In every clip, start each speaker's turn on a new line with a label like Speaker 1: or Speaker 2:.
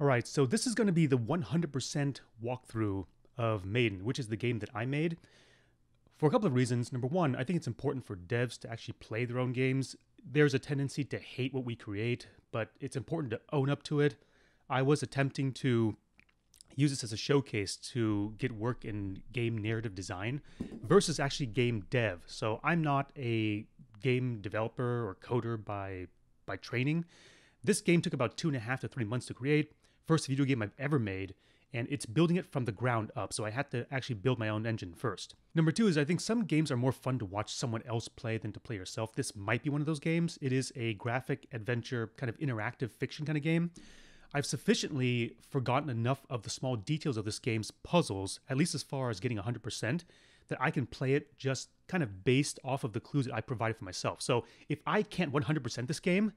Speaker 1: All right, so this is going to be the 100% walkthrough of Maiden, which is the game that I made. For a couple of reasons. Number one, I think it's important for devs to actually play their own games. There's a tendency to hate what we create, but it's important to own up to it. I was attempting to use this as a showcase to get work in game narrative design versus actually game dev. So I'm not a game developer or coder by by training. This game took about two and a half to three months to create. First video game I've ever made, and it's building it from the ground up. So I had to actually build my own engine first. Number two is I think some games are more fun to watch someone else play than to play yourself. This might be one of those games. It is a graphic adventure, kind of interactive fiction kind of game. I've sufficiently forgotten enough of the small details of this game's puzzles, at least as far as getting 100%, that I can play it just kind of based off of the clues that I provided for myself. So if I can't 100% this game,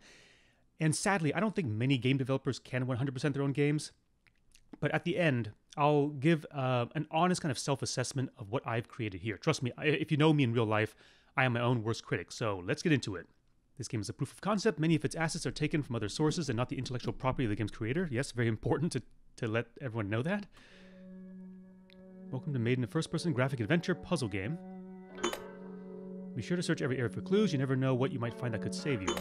Speaker 1: and sadly, I don't think many game developers can 100% their own games. But at the end, I'll give uh, an honest kind of self assessment of what I've created here. Trust me, if you know me in real life, I am my own worst critic. So let's get into it. This game is a proof of concept. Many of its assets are taken from other sources and not the intellectual property of the game's creator. Yes, very important to, to let everyone know that. Welcome to Maiden, a first person graphic adventure puzzle game. Be sure to search every area for clues. You never know what you might find that could save you.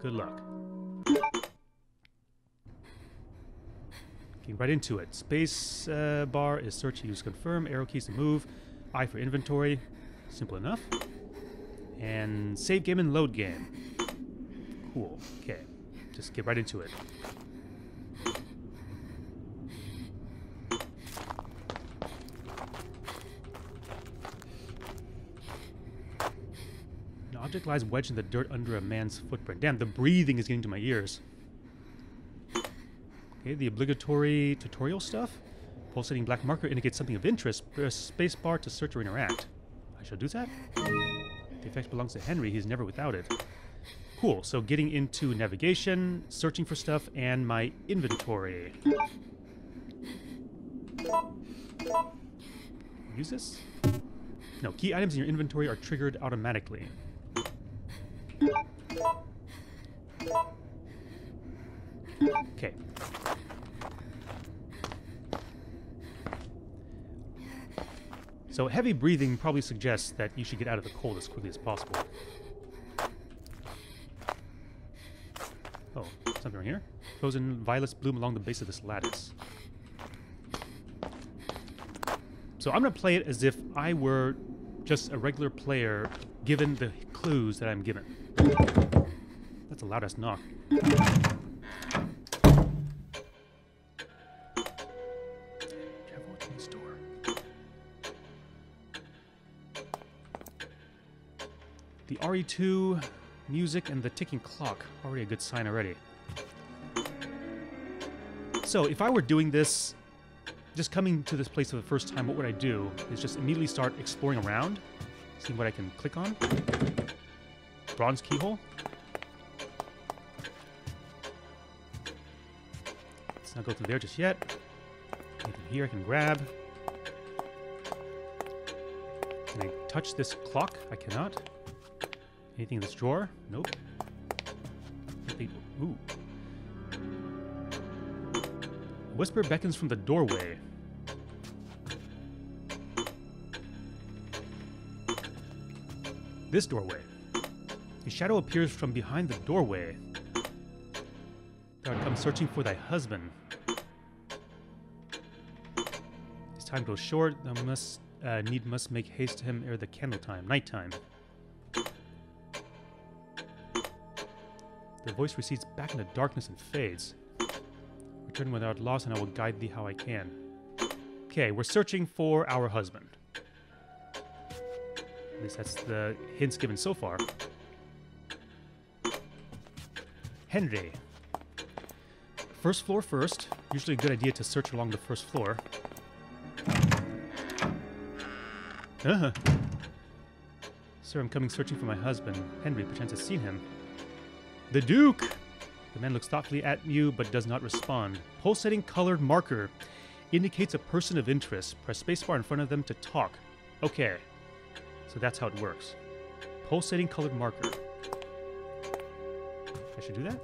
Speaker 1: Good luck. Getting right into it. Space uh, bar is search, use, confirm. Arrow keys to move. I for inventory. Simple enough. And save game and load game. Cool. Okay. Just get right into it. An object lies wedged in the dirt under a man's footprint. Damn, the breathing is getting to my ears. Okay, the obligatory tutorial stuff. Pulsating black marker indicates something of interest. Press spacebar to search or interact. I shall do that. The effect belongs to Henry. He's never without it. Cool. So getting into navigation, searching for stuff, and my inventory. Use this? No, key items in your inventory are triggered automatically. Okay. So heavy breathing probably suggests that you should get out of the cold as quickly as possible. Oh, something right here. Frozen violets bloom along the base of this lattice. So I'm going to play it as if I were just a regular player given the clues that I'm given. That's a loud ass knock. RE2 music and the ticking clock. Already a good sign already. So if I were doing this, just coming to this place for the first time, what would I do? Is just immediately start exploring around, seeing what I can click on. Bronze keyhole. Let's not go through there just yet. Anything here I can grab. Can I touch this clock? I cannot. Anything in this drawer? Nope. Ooh. Whisper beckons from the doorway. This doorway. A shadow appears from behind the doorway. Thou come searching for thy husband. His time grows short. Thou must uh, need must make haste to him ere the candle time, night time. The voice recedes back into darkness and fades. Return without loss, and I will guide thee how I can. Okay, we're searching for our husband. At least that's the hints given so far. Henry. First floor first. Usually a good idea to search along the first floor. Uh-huh. Sir, I'm coming searching for my husband. Henry, perchance has seen him. The Duke! The man looks thoughtfully at you but does not respond. Pulsating colored marker indicates a person of interest. Press spacebar in front of them to talk. Okay. So that's how it works. Pulsating colored marker. I should do that?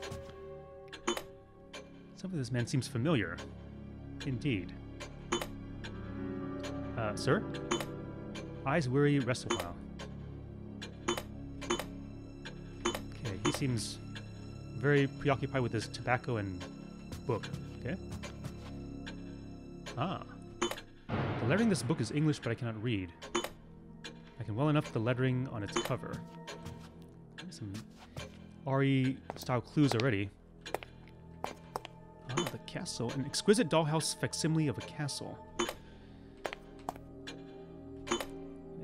Speaker 1: Some of this man seems familiar. Indeed. Uh, sir? Eyes weary, rest a while. Okay, he seems very preoccupied with his tobacco and book. Okay. Ah. The lettering in this book is English, but I cannot read. I can well enough the lettering on its cover. Some RE style clues already. Ah, the castle. An exquisite dollhouse facsimile of a castle.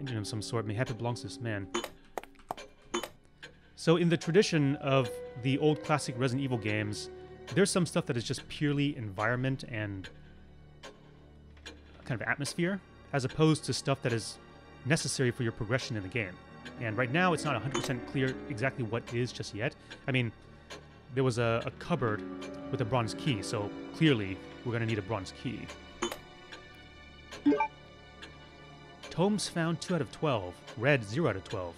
Speaker 1: Engine of some sort. Mayhap it belongs to this man. So, in the tradition of the old classic Resident Evil games, there's some stuff that is just purely environment and kind of atmosphere, as opposed to stuff that is necessary for your progression in the game. And right now, it's not 100% clear exactly what is just yet. I mean, there was a, a cupboard with a bronze key, so clearly we're going to need a bronze key. Tomes found 2 out of 12. Red, 0 out of 12.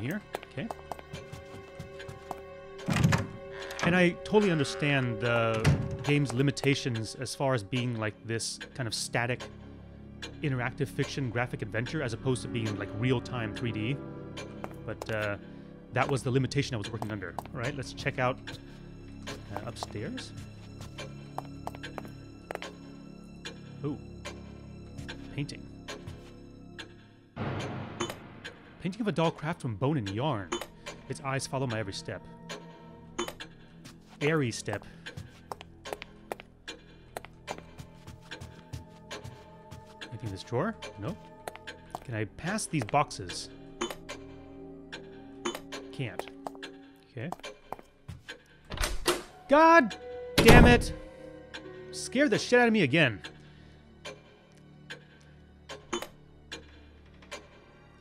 Speaker 1: Here? Okay. And I totally understand the game's limitations as far as being like this kind of static interactive fiction graphic adventure as opposed to being like real-time 3D. But uh, that was the limitation I was working under. All right, let's check out uh, upstairs. Oh, painting. Painting of a doll crafted from bone and yarn. Its eyes follow my every step. Airy step. Anything in this drawer? No. Can I pass these boxes? Can't. Okay. God damn it! Scared the shit out of me again.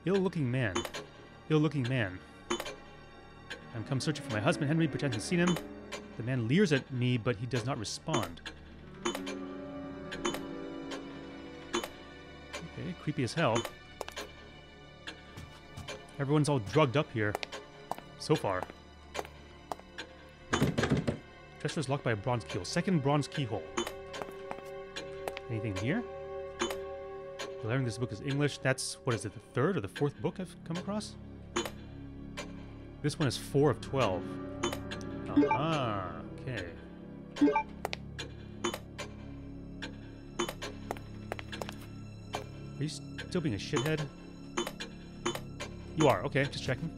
Speaker 1: Ill-looking man. Ill-looking man. I'm come searching for my husband, Henry, pretends to see him. The man leers at me, but he does not respond. Okay, creepy as hell. Everyone's all drugged up here. So far. Treasure's locked by a bronze keyhole. Second bronze keyhole. Anything here? Lettering this book is English. That's, what is it, the third or the fourth book I've come across? This one is 4 of 12. Ah, okay. Are you still being a shithead? You are, okay, just checking.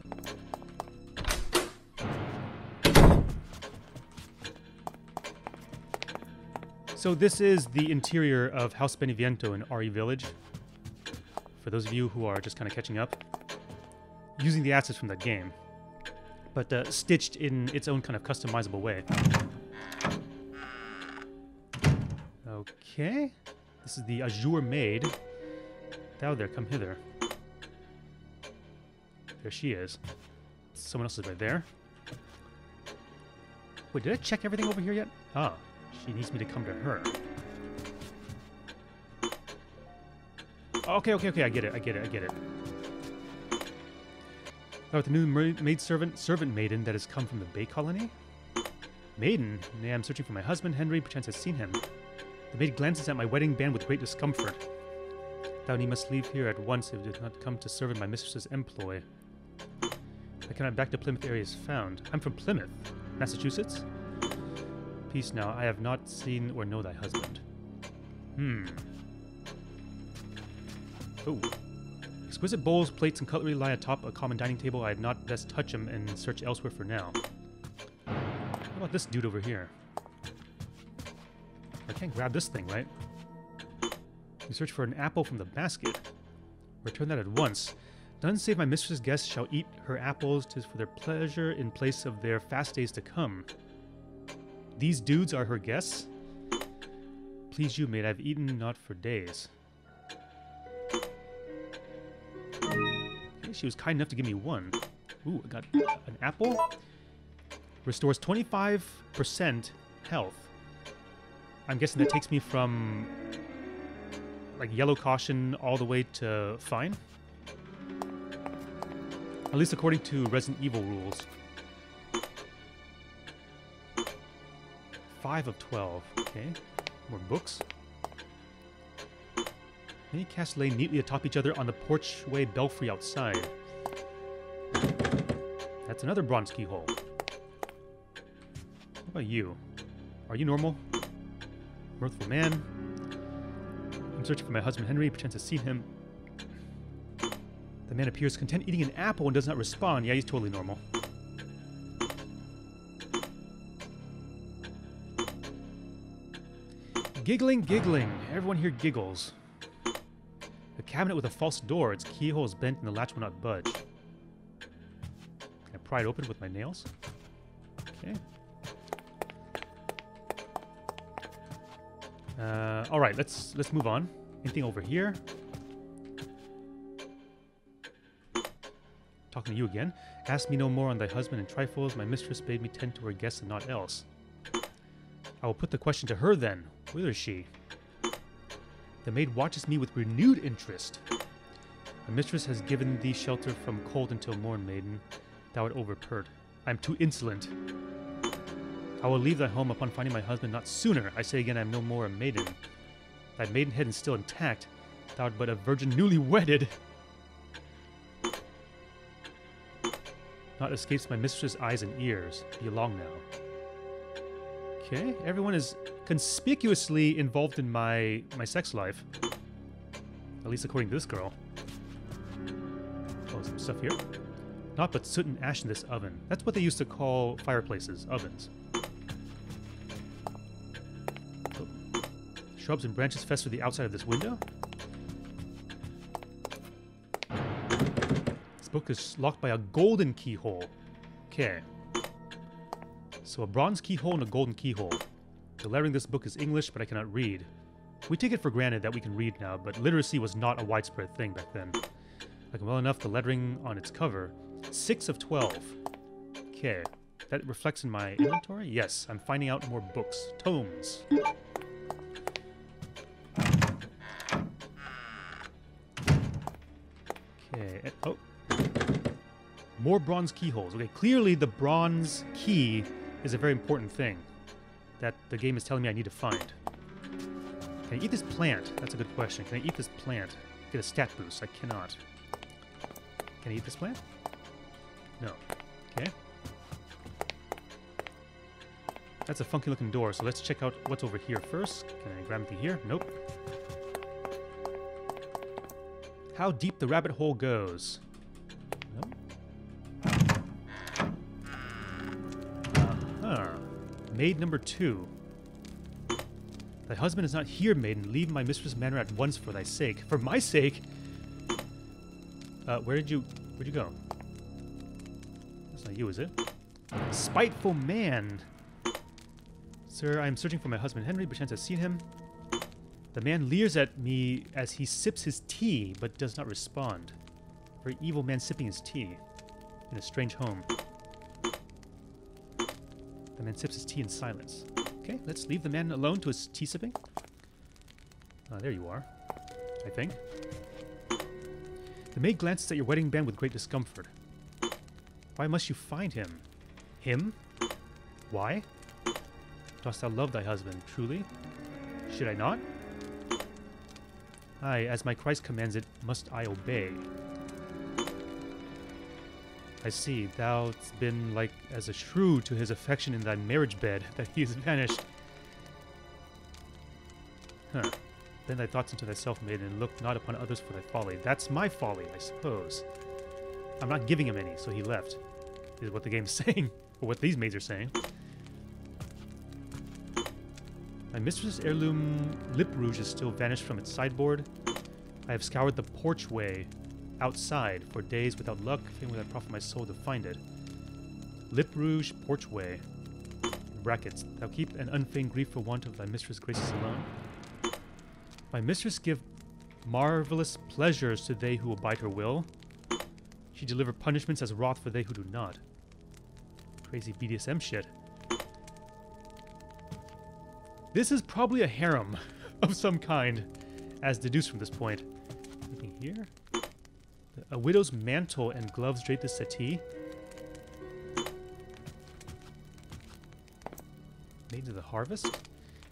Speaker 1: So this is the interior of House Beneviento in RE Village. For those of you who are just kind of catching up. Using the assets from that game. But uh, stitched in its own kind of customizable way. Okay. This is the Azure Maid. Thou there, come hither. There she is. Someone else is right there. Wait, did I check everything over here yet? Ah, she needs me to come to her. Okay, okay, okay, I get it, I get it, I get it. Oh, the new maid servant, servant maiden that has come from the Bay Colony? Maiden? Nay, I'm searching for my husband, Henry, perchance has seen him. The maid glances at my wedding band with great discomfort. Thou he must leave here at once if it did not come to serve in my mistress's employ. I cannot back to Plymouth area is found. I'm from Plymouth, Massachusetts. Peace now, I have not seen or know thy husband. Hmm. Exquisite bowls, plates, and cutlery lie atop a common dining table. I had not best touch them and search elsewhere for now. How about this dude over here? I can't grab this thing, right? You search for an apple from the basket. Return that at once. None save my mistress's guests shall eat her apples, tis for their pleasure in place of their fast days to come. These dudes are her guests? Please you, maid, I've eaten not for days. She was kind enough to give me one. Ooh, I got an apple Restores 25% health. I'm guessing that takes me from like yellow caution all the way to fine. At least according to Resident Evil rules. 5 of 12. Okay. More books. Many casts lay neatly atop each other on the porchway belfry outside. That's another bronze keyhole. What about you? Are you normal? Mirthful man. I'm searching for my husband Henry, pretends to see him. The man appears content eating an apple and does not respond. Yeah, he's totally normal. Giggling, giggling. Everyone here giggles. Cabinet with a false door. Its keyhole is bent and the latch will not budge. Can I pry it open with my nails? Okay. Uh, all right, let's let's move on. Anything over here? Talking to you again. Ask me no more on thy husband and trifles. My mistress bade me tend to her guests and not else. I will put the question to her then. Whither is she? The maid watches me with renewed interest. My mistress has given thee shelter from cold until morn, maiden. Thou art overpert. I am too insolent. I will leave thy home upon finding my husband not sooner. I say again, I am no more a maiden. Thy maidenhead is still intact. Thou art but a virgin newly wedded. Not escapes my mistress' eyes and ears. Be along now. Okay, everyone is conspicuously involved in my my sex life. At least according to this girl. Oh, some stuff here. Not but soot and ash in this oven. That's what they used to call fireplaces, ovens. Oh. Shrubs and branches fester the outside of this window. This book is locked by a golden keyhole. Okay. So a bronze keyhole and a golden keyhole. The lettering this book is English, but I cannot read. We take it for granted that we can read now, but literacy was not a widespread thing back then. I can well enough the lettering on its cover. 6 of 12. Okay. That reflects in my inventory? Yes, I'm finding out more books. Tomes. Okay. Eh, oh. More bronze keyholes. Okay, clearly the bronze key is a very important thing that the game is telling me I need to find. Can I eat this plant? That's a good question. Can I eat this plant? Get a stat boost. I cannot. Can I eat this plant? No. Okay. That's a funky looking door, so let's check out what's over here first. Can I grab anything here? Nope. How deep the rabbit hole goes. Maid number two. Thy husband is not here, maiden. Leave my mistress' manor at once for thy sake. For my sake? Uh, where did you... Where'd you go? That's not you, is it? Spiteful man! Sir, I am searching for my husband Henry. Perchance has seen him. The man leers at me as he sips his tea, but does not respond. Very evil man sipping his tea in a strange home. The man sips his tea in silence. Okay, let's leave the man alone to his tea sipping. Ah, there you are. I think. The maid glances at your wedding band with great discomfort. Why must you find him? Him? Why? Dost thou love thy husband, truly? Should I not? Aye, as my Christ commands it, must I obey. I see, thou'st been like as a shrew to his affection in thy marriage bed, that he is vanished. Huh. Then thy thoughts unto thyself, maiden, and look not upon others for thy folly. That's my folly, I suppose. I'm not giving him any, so he left. Is what the game's saying, or what these maids are saying. My mistress's heirloom lip rouge is still vanished from its sideboard. I have scoured the porchway outside for days without luck, failing without profit my soul to find it. Lip Rouge Porchway. Brackets. Thou keep an unfeigned grief for want of thy mistress' graces alone. My mistress give marvelous pleasures to they who abide her will. She deliver punishments as wrath for they who do not. Crazy BDSM shit. This is probably a harem of some kind, as deduced from this point. Here? A widow's mantle and gloves draped the settee. Maidens of the Harvest?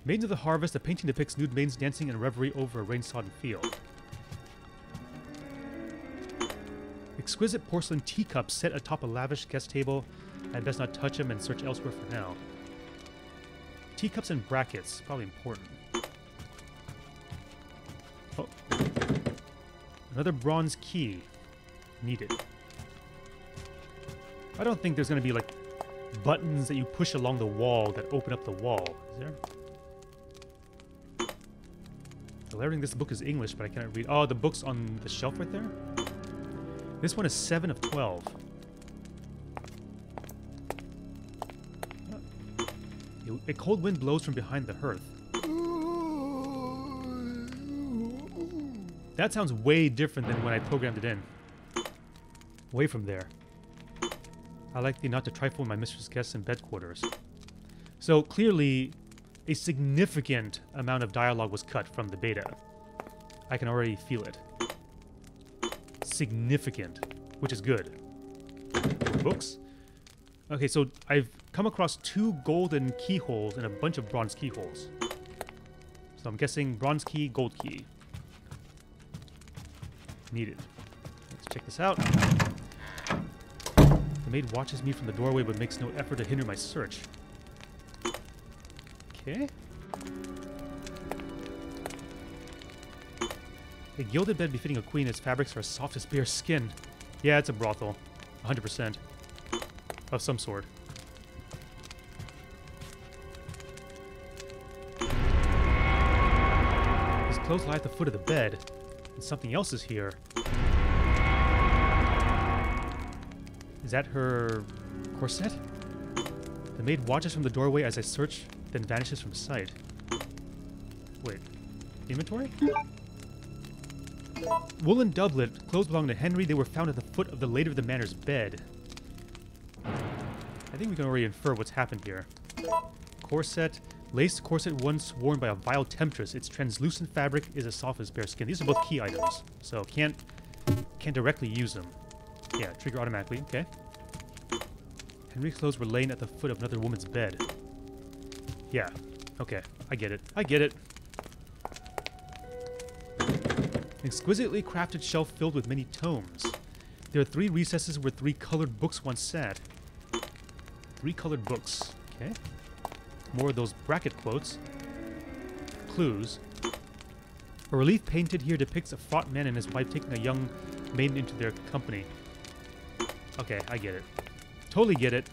Speaker 1: Maidens of the Harvest, a painting depicts nude maidens dancing in reverie over a rain-sodden field. Exquisite porcelain teacups set atop a lavish guest table. I'd best not touch them and search elsewhere for now. Teacups and brackets, probably important. Oh. Another bronze key. Needed. I don't think there's going to be, like, buttons that you push along the wall that open up the wall. Is there? The lettering this book is English, but I cannot read. Oh, the book's on the shelf right there? This one is 7 of 12. A cold wind blows from behind the hearth. That sounds way different than when I programmed it in. Away from there. I like thee not to trifle with my mistress' guests in bed quarters. So clearly, a significant amount of dialogue was cut from the beta. I can already feel it. Significant, which is good. Books? Okay, so I've come across two golden keyholes and a bunch of bronze keyholes. So I'm guessing bronze key, gold key. Needed. Check this out. The maid watches me from the doorway but makes no effort to hinder my search. Okay. A gilded bed befitting a queen, its fabrics are as soft as bare skin. Yeah, it's a brothel. 100%. Of some sort. His clothes lie at the foot of the bed, and something else is here. That her corset? The maid watches from the doorway as I search, then vanishes from sight. Wait. Inventory? Woolen doublet. Clothes belonging to Henry. They were found at the foot of the Lady of the Manor's bed. I think we can already infer what's happened here. Corset. Lace corset once worn by a vile temptress. Its translucent fabric is as soft as bare skin. These are both key items, so can't can't directly use them. Yeah, trigger automatically. Okay. Henry's clothes were laying at the foot of another woman's bed. Yeah. Okay. I get it. I get it. An exquisitely crafted shelf filled with many tomes. There are three recesses where three colored books once sat. Three colored books. Okay. More of those bracket quotes. Clues. A relief painted here depicts a fraught man and his wife taking a young maiden into their company. Okay, I get it. Totally get it.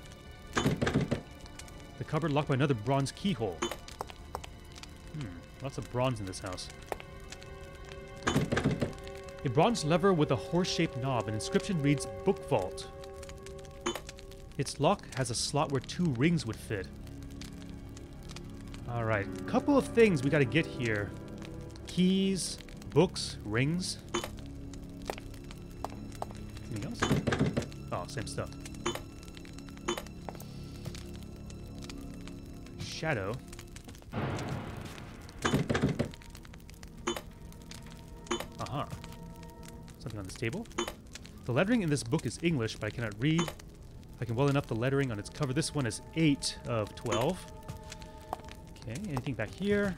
Speaker 1: The cupboard locked by another bronze keyhole. Hmm, lots of bronze in this house. A bronze lever with a horse-shaped knob. An inscription reads Book Vault. Its lock has a slot where two rings would fit. Alright, couple of things we gotta get here. Keys, books, rings. Anything else? Oh, same stuff. Shadow. Aha. Something on this table. The lettering in this book is English, but I cannot read. I can well enough the lettering on its cover. This one is 8 of 12. Okay, anything back here?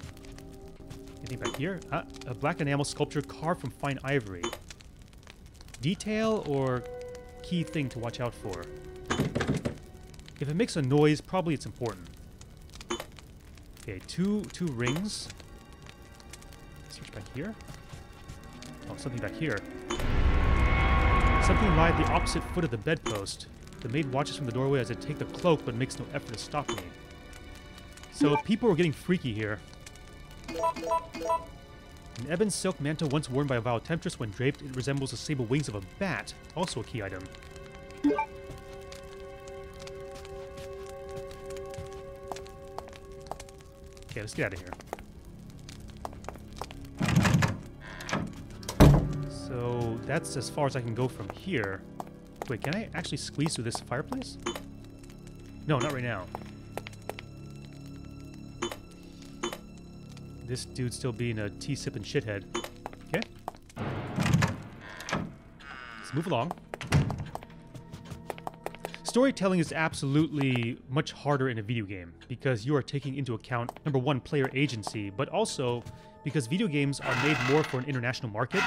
Speaker 1: Anything back here? Ah, a black enamel sculpture carved from fine ivory. Detail or key thing to watch out for? If it makes a noise, probably it's important. Okay, two two rings. Search back here. Oh, something back here. Something lie at the opposite foot of the bedpost. The maid watches from the doorway as I take the cloak, but makes no effort to stop me. So people are getting freaky here. An ebon silk mantle once worn by a vile temptress. When draped, it resembles the sable wings of a bat. Also a key item. Okay, let's get out of here. So that's as far as I can go from here. Wait, can I actually squeeze through this fireplace? No, not right now. This dude's still being a tea sipping shithead. Okay. Let's move along. Storytelling is absolutely much harder in a video game because you are taking into account, number one, player agency, but also because video games are made more for an international market.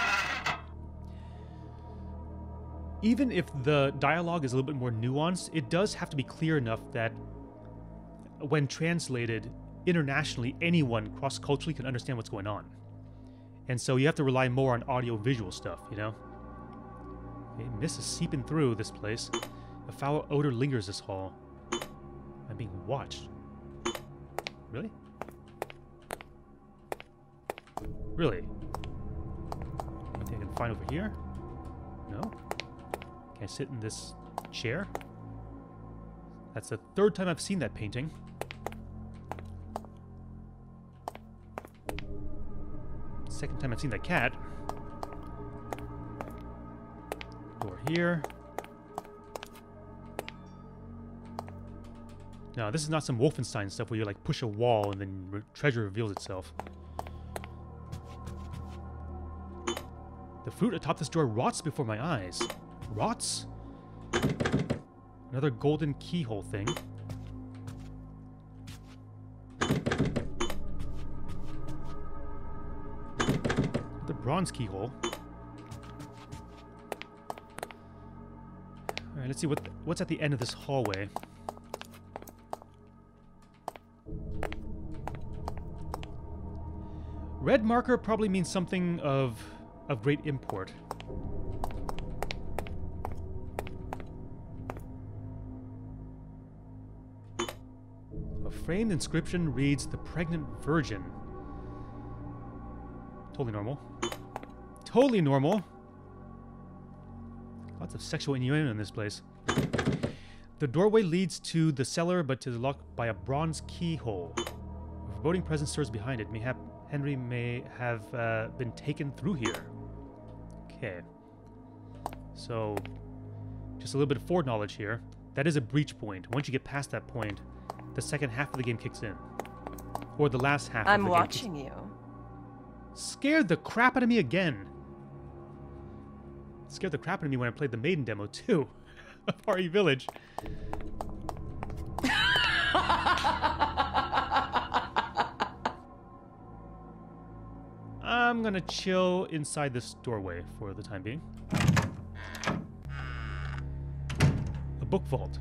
Speaker 1: Even if the dialogue is a little bit more nuanced, it does have to be clear enough that when translated internationally, anyone cross culturally can understand what's going on. And so you have to rely more on audio visual stuff, you know? Okay, mist is seeping through this place. A foul odor lingers this hall. I'm being watched. Really? Really? Anything I can find over here? No? Can I sit in this chair? That's the third time I've seen that painting. Second time I've seen that cat. Door here. No, this is not some Wolfenstein stuff where you like push a wall and then re treasure reveals itself. The fruit atop this door rots before my eyes. Rots? Another golden keyhole thing. The bronze keyhole. Alright, let's see what what's at the end of this hallway. Red marker probably means something of of great import. A framed inscription reads The Pregnant Virgin. Totally normal. Totally normal. Lots of sexual innuendo in this place. The doorway leads to the cellar, but is locked by a bronze keyhole. A foreboding presence stirs behind it. Mayhap Henry may have uh, been taken through here. Okay. So, just a little bit of foreknowledge here. That is a breach point. Once you get past that point, the second half of the game kicks in. Or the last half
Speaker 2: I'm
Speaker 1: of the
Speaker 2: watching you.
Speaker 1: Scared the crap out of me again. Scared the crap out of me when I played the Maiden demo too. of RE Village. Gonna chill inside this doorway for the time being. A book vault.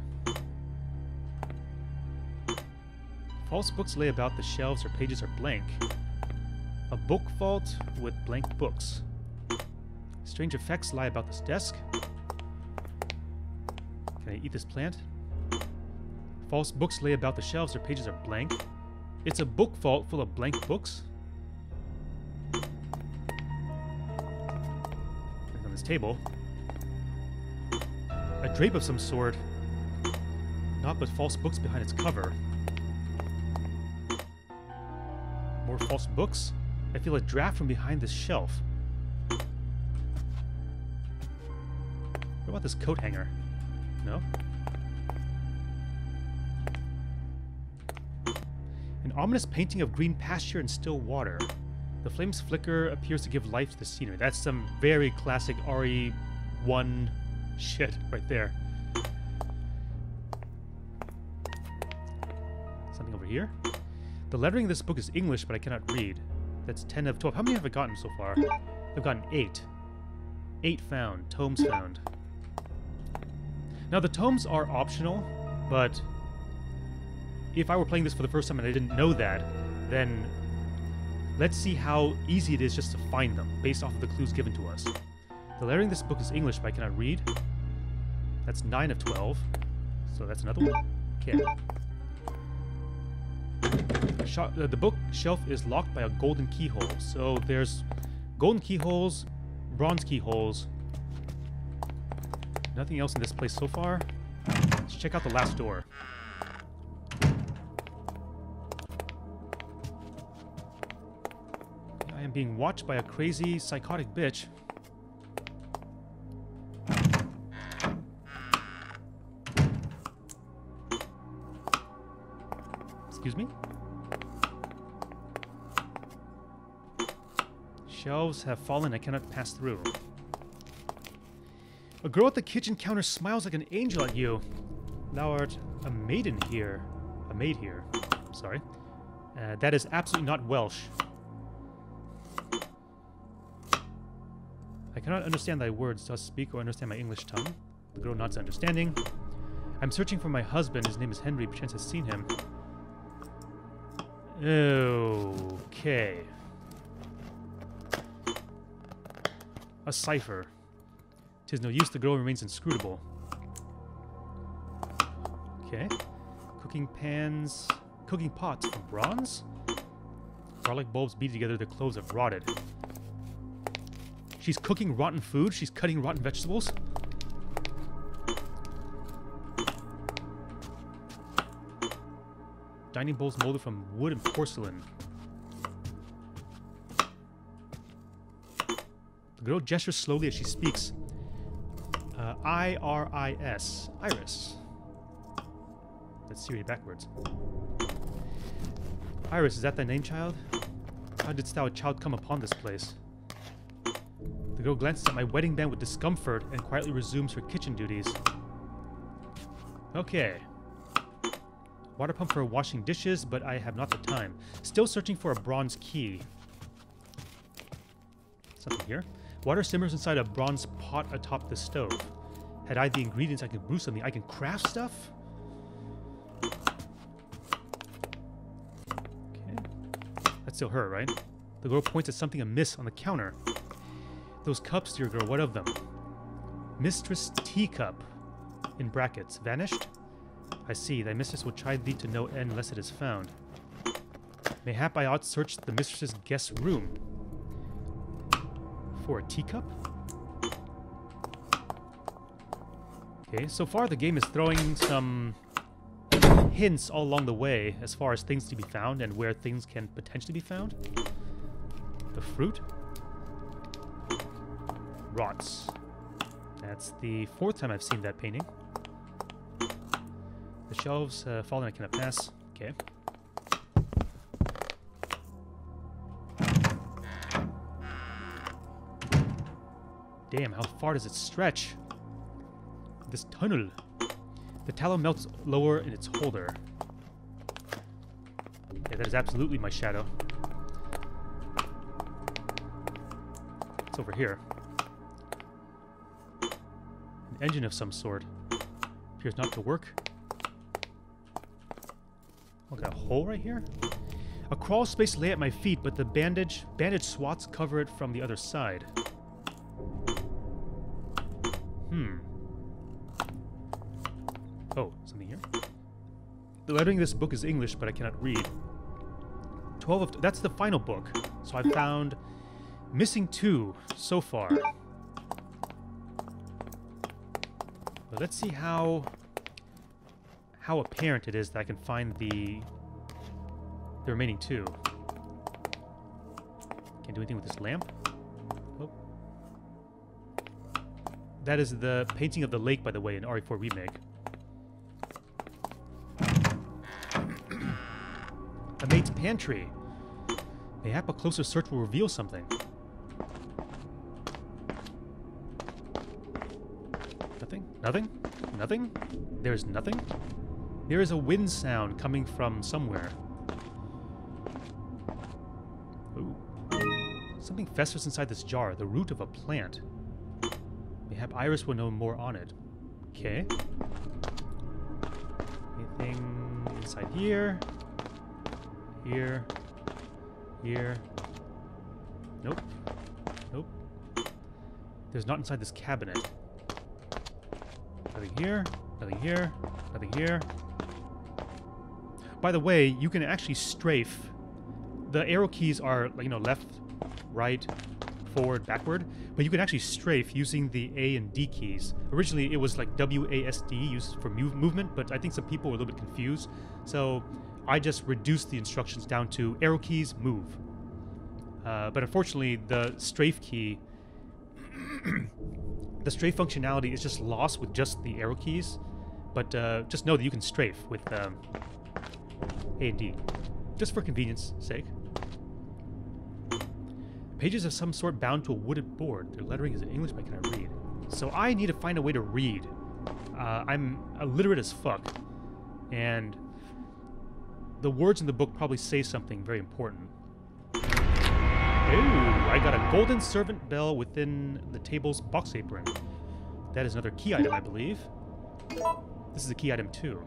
Speaker 1: False books lay about the shelves, or pages are blank. A book vault with blank books. Strange effects lie about this desk. Can I eat this plant? False books lay about the shelves, or pages are blank. It's a book vault full of blank books. Table. A drape of some sort. Not but false books behind its cover. More false books? I feel a draft from behind this shelf. What about this coat hanger? No? An ominous painting of green pasture and still water. The flames flicker appears to give life to the scenery. That's some very classic RE1 shit right there. Something over here? The lettering of this book is English, but I cannot read. That's 10 of 12. How many have I gotten so far? I've gotten 8. 8 found. Tomes found. Now, the tomes are optional, but if I were playing this for the first time and I didn't know that, then let's see how easy it is just to find them based off of the clues given to us. The lettering this book is English, but I cannot read. That's 9 of 12. So that's another one. Okay. Uh, the bookshelf is locked by a golden keyhole. So there's golden keyholes, bronze keyholes. Nothing else in this place so far. Let's check out the last door. being watched by a crazy, psychotic bitch. Excuse me? Shelves have fallen. I cannot pass through. A girl at the kitchen counter smiles like an angel at you. Thou art a maiden here. A maid here. Sorry. Uh, that is absolutely not Welsh. Cannot understand thy words. Dost speak or understand my English tongue? The girl nods understanding. I'm searching for my husband. His name is Henry. Perchance has seen him. Okay. A cipher. Tis no use, the girl remains inscrutable. Okay. Cooking pans. Cooking pots from bronze? Garlic bulbs beat together, their clothes have rotted. She's cooking rotten food? She's cutting rotten vegetables? Dining bowls molded from wood and porcelain. The girl gestures slowly as she speaks. Uh, I R I S. Iris. That's Siri backwards. Iris, is that thy name, child? How didst thou, child, come upon this place? The girl glances at my wedding band with discomfort and quietly resumes her kitchen duties. Okay. Water pump for washing dishes, but I have not the time. Still searching for a bronze key. Something here. Water simmers inside a bronze pot atop the stove. Had I the ingredients, I could brew something. I can craft stuff? Okay. That's still her, right? The girl points at something amiss on the counter. Those cups, dear girl, what of them? Mistress Teacup. In brackets. Vanished? I see, thy mistress will chide thee to no end unless it is found. Mayhap I ought search the mistress's guest room. For a teacup? Okay, so far the game is throwing some hints all along the way as far as things to be found and where things can potentially be found. The fruit? Rots. That's the fourth time I've seen that painting. The shelves uh, fallen, I cannot pass. Okay. Damn, how far does it stretch? This tunnel. The tallow melts lower in its holder. Yeah, that is absolutely my shadow. It's over here. Engine of some sort. Appears not to work. Oh, got a hole right here? A crawl space lay at my feet, but the bandage bandage swats cover it from the other side. Hmm. Oh, something here? The lettering of this book is English, but I cannot read. 12 of... That's the final book. So I found missing two so far. Let's see how how apparent it is that I can find the the remaining two. Can't do anything with this lamp. Oh. That is the painting of the lake, by the way, in RE4 Remake. a maid's pantry. Mayhap a closer search will reveal something. Nothing? Nothing? Nothing? There's nothing? There is a wind sound coming from somewhere. Ooh. Something festers inside this jar, the root of a plant. Mayhap Iris will know more on it. Okay. Anything inside here? Here. Here. Nope. Nope. There's not inside this cabinet. Nothing here. Nothing here. Nothing here. By the way, you can actually strafe. The arrow keys are, like, you know, left, right, forward, backward, but you can actually strafe using the A and D keys. Originally, it was like WASD used for move movement, but I think some people were a little bit confused. So I just reduced the instructions down to arrow keys, move. Uh, but unfortunately, the strafe key, the strafe functionality is just lost with just the arrow keys. But uh, just know that you can strafe with um, A and D, just for convenience sake. pages of some sort bound to a wooded board. Their lettering is in English, but can I read? So I need to find a way to read. Uh, I'm illiterate as fuck. And the words in the book probably say something very important. Ooh, I got a golden servant bell within the table's box apron. That is another key item, I believe. This is a key item too.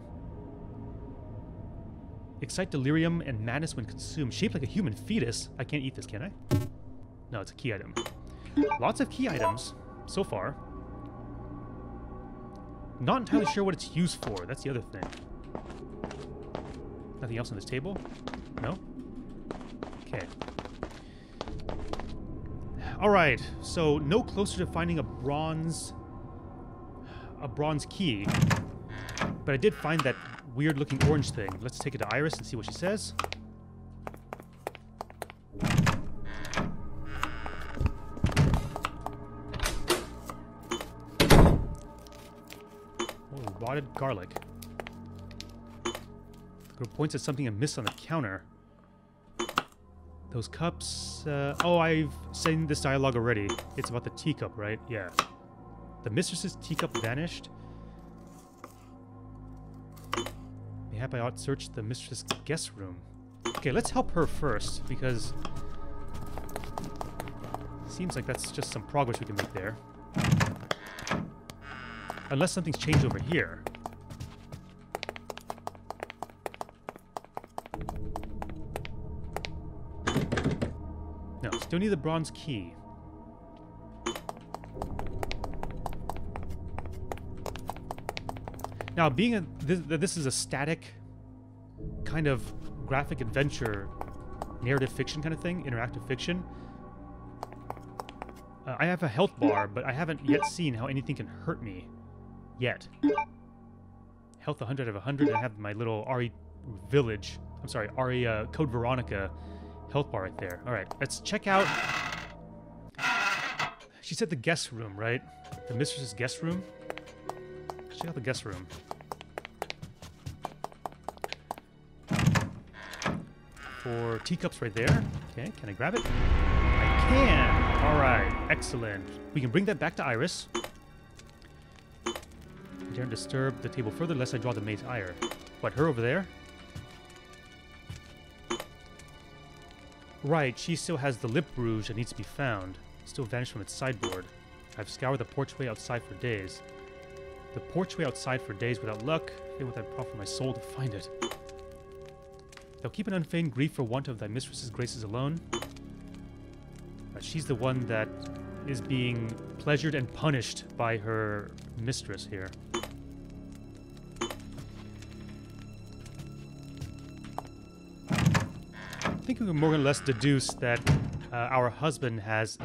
Speaker 1: Excite delirium and madness when consumed. Shaped like a human fetus. I can't eat this, can I? No, it's a key item. Lots of key items so far. Not entirely sure what it's used for. That's the other thing. Nothing else on this table? No? Okay. Alright, so no closer to finding a bronze... a bronze key. But I did find that weird looking orange thing. Let's take it to Iris and see what she says. Oh, rotted garlic. The girl points at something amiss on the counter. Those cups... Uh, oh, I've seen this dialogue already. It's about the teacup, right? Yeah. The mistress's teacup vanished. Mayhap I ought to search the mistress's guest room. Okay, let's help her first, because... Seems like that's just some progress we can make there. Unless something's changed over here. Still need the bronze key. Now, being a this, this is a static kind of graphic adventure, narrative fiction kind of thing, interactive fiction. Uh, I have a health bar, but I haven't yet seen how anything can hurt me. Yet. Health 100 out of 100. I have my little RE Village. I'm sorry, RE uh, Code Veronica health bar right there. All right, let's check out. She said the guest room, right? The mistress's guest room. Check out the guest room. For teacups right there. Okay, can I grab it? I can. All right, excellent. We can bring that back to Iris. Dare disturb the table further lest I draw the maid's ire. What, her over there? Right, she still has the lip rouge that needs to be found. Still vanished from its sideboard. I've scoured the porchway outside for days. The porchway outside for days without luck, fail with I proffer my soul to find it. Thou keep an unfeigned grief for want of thy mistress's graces alone. Uh, she's the one that is being pleasured and punished by her mistress here. Think we can more or less deduce that uh, our husband has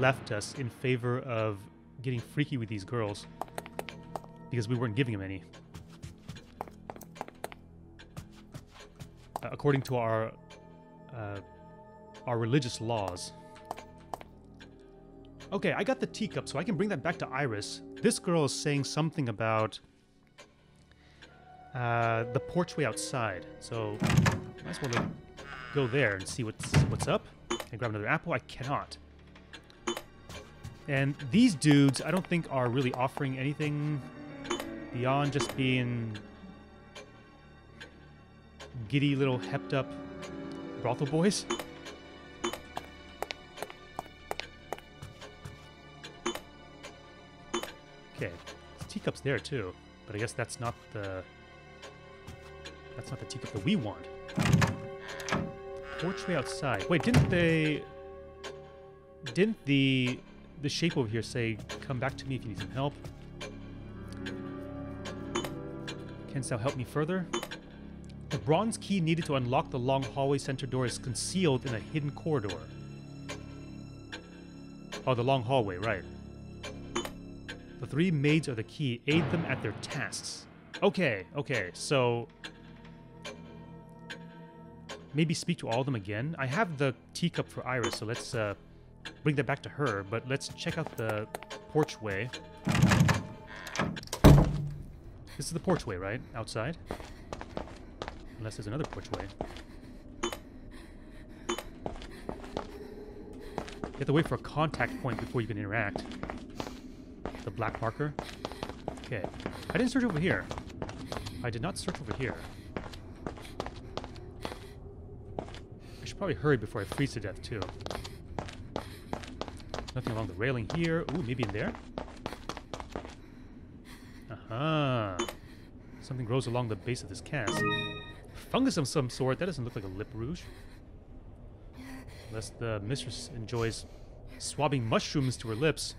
Speaker 1: left us in favor of getting freaky with these girls because we weren't giving him any. Uh, according to our uh, our religious laws. Okay, I got the teacup, so I can bring that back to Iris. This girl is saying something about uh, the porchway outside, so might as well go there and see what's what's up. And grab another apple. I cannot. And these dudes, I don't think are really offering anything beyond just being giddy little hepped up brothel boys. Okay, teacups there too, but I guess that's not the that's not the teacup that we want. Porchway outside. Wait, didn't they... Didn't the the shape over here say, come back to me if you need some help? Canst thou help me further? The bronze key needed to unlock the long hallway center door is concealed in a hidden corridor. Oh, the long hallway, right. The three maids are the key. Aid them at their tasks. Okay, okay, so maybe speak to all of them again. I have the teacup for Iris, so let's uh, bring that back to her. But let's check out the porchway. This is the porchway, right? Outside? Unless there's another porchway. You have to wait for a contact point before you can interact. The black marker. Okay. I didn't search over here. I did not search over here. I should probably hurry before I freeze to death, too. Nothing along the railing here. Ooh, maybe in there? Aha. Something grows along the base of this cask. Fungus of some sort. That doesn't look like a lip rouge. Unless the mistress enjoys swabbing mushrooms to her lips.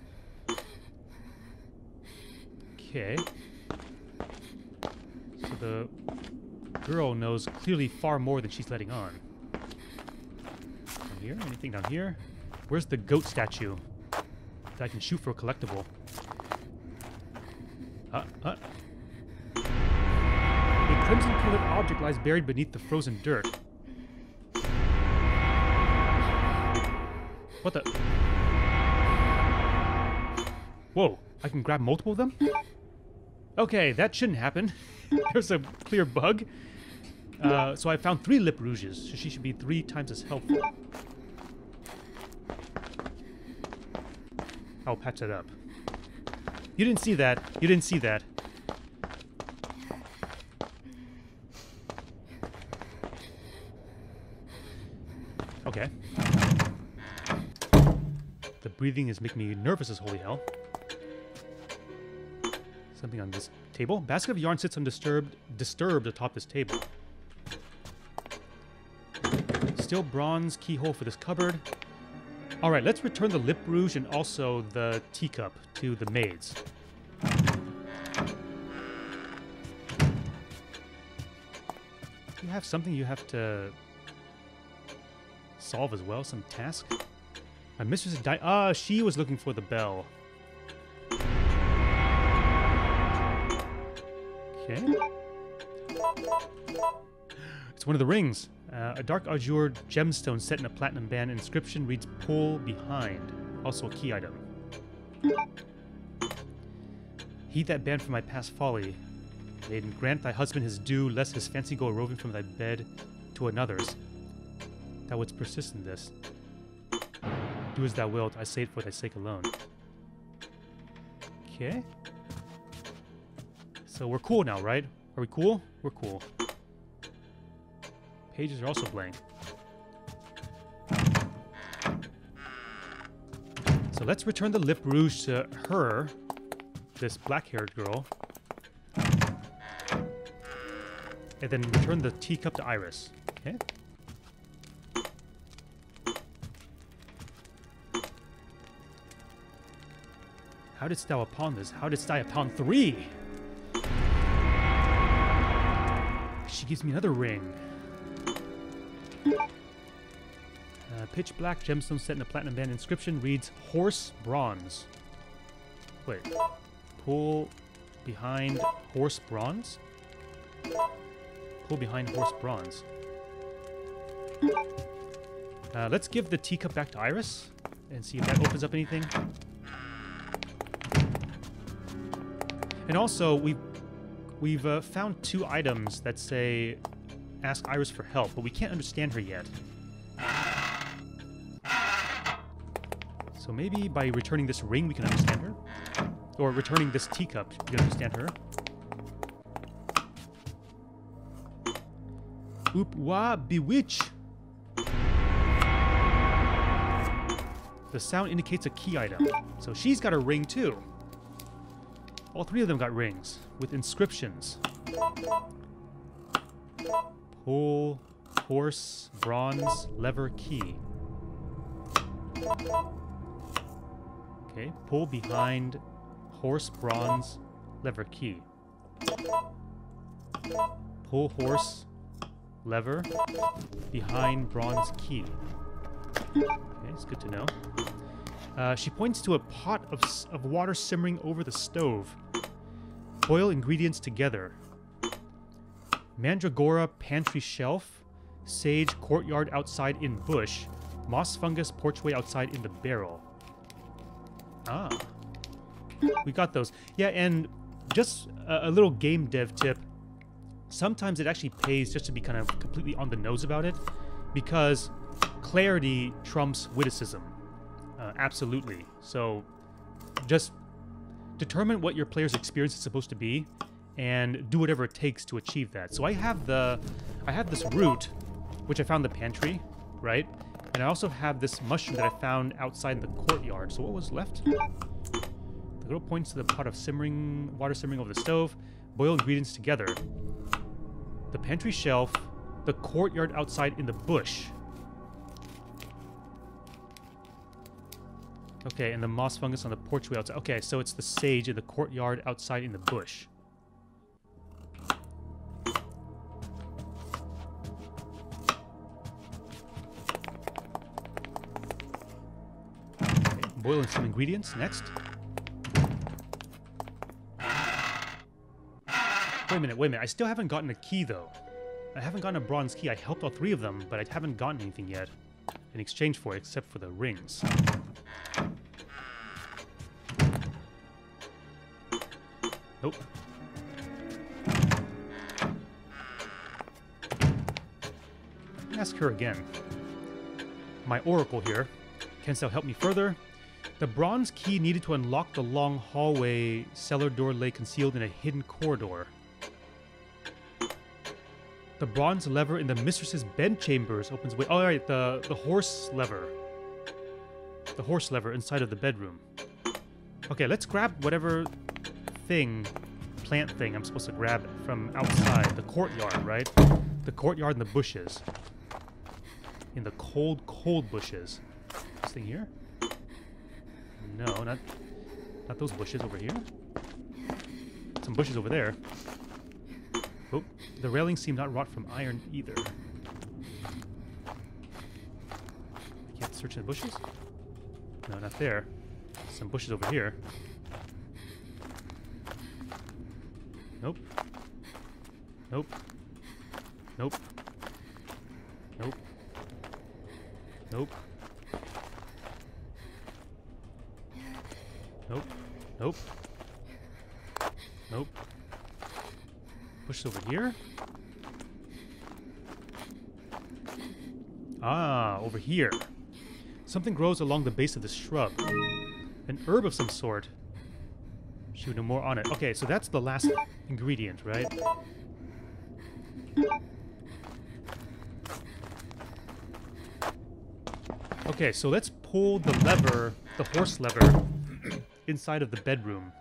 Speaker 1: Okay. So the girl knows clearly far more than she's letting on. Here? Anything down here? Where's the goat statue that I can shoot for a collectible? Uh, uh. A crimson-colored object lies buried beneath the frozen dirt. What the? Whoa, I can grab multiple of them? Okay, that shouldn't happen. There's a clear bug. Uh, so I found three lip rouges, so she should be three times as helpful. I'll patch that up. You didn't see that. You didn't see that. Okay. The breathing is making me nervous as holy hell. Something on this table. Basket of yarn sits undisturbed, disturbed atop this table. Still bronze keyhole for this cupboard. All right, let's return the lip rouge and also the teacup to the maids. You have something you have to solve as well, some task. My mistress died. Ah, she was looking for the bell. Okay. It's one of the rings. Uh, a dark azure gemstone set in a platinum band. Inscription reads "Pull behind." Also a key item. Heed that band from my past folly. Maiden, grant thy husband his due, lest his fancy go roving from thy bed to another's. Thou wouldst persist in this. Do as thou wilt, I say it for thy sake alone. Okay. So we're cool now, right? Are we cool? We're cool. Pages are also blank. So let's return the lip rouge to her, this black-haired girl. And then return the teacup to Iris. Okay. How didst thou upon this? How didst thou upon three? She gives me another ring. Pitch black gemstone set in a platinum band inscription reads horse bronze. Wait. Pull behind horse bronze? Pull behind horse bronze. Uh, let's give the teacup back to Iris and see if that opens up anything. And also, we've we've uh, found two items that say "Ask Iris for help," but we can't understand her yet. So maybe by returning this ring, we can understand her, or returning this teacup, we can understand her. Oop wah bewitch. The sound indicates a key item, so she's got a ring too. All three of them got rings with inscriptions. Pull, horse, bronze, lever, key. Okay, pull behind, horse, bronze, lever, key. Pull horse, lever, behind bronze key. Okay, it's good to know. Uh, she points to a pot of, of water simmering over the stove. Boil ingredients together. Mandragora pantry shelf. Sage courtyard outside in bush. Moss fungus porchway outside in the barrel. Ah. We got those. Yeah, and just a, a little game dev tip. Sometimes it actually pays just to be kind of completely on the nose about it because clarity trumps witticism. Uh, absolutely. So just determine what your player's experience is supposed to be and do whatever it takes to achieve that. So I have the I have this root, which I found the pantry, right? And I also have this mushroom that I found outside in the courtyard. So what was left? The girl points to the pot of simmering water simmering over the stove. Boil ingredients together. The pantry shelf, the courtyard outside in the bush. Okay, and the moss fungus on the porchway outside. Okay, so it's the sage in the courtyard outside in the bush. Boiling some ingredients next. Wait a minute, wait a minute. I still haven't gotten a key, though. I haven't gotten a bronze key. I helped all three of them, but I haven't gotten anything yet in exchange for it, except for the rings. Nope. Ask her again. My oracle here. Canst thou help me further? The bronze key needed to unlock the long hallway cellar door lay concealed in a hidden corridor. The bronze lever in the mistress's bed chambers opens way. Oh, right, the the horse lever. The horse lever inside of the bedroom. Okay, let's grab whatever thing, plant thing I'm supposed to grab from outside the courtyard, right? The courtyard and the bushes. In the cold, cold bushes. This thing here? No, not not those bushes over here. Some bushes over there. Oh, the railings seem not wrought from iron either. I can't search in the bushes? No, not there. Some bushes over here. Nope. Nope. Nope. Nope. Nope. Nope. Nope. Push over here. Ah, over here. Something grows along the base of the shrub. An herb of some sort. Shoot, no more on it. Okay, so that's the last ingredient, right? Okay, so let's pull the lever, the horse lever, inside of the bedroom.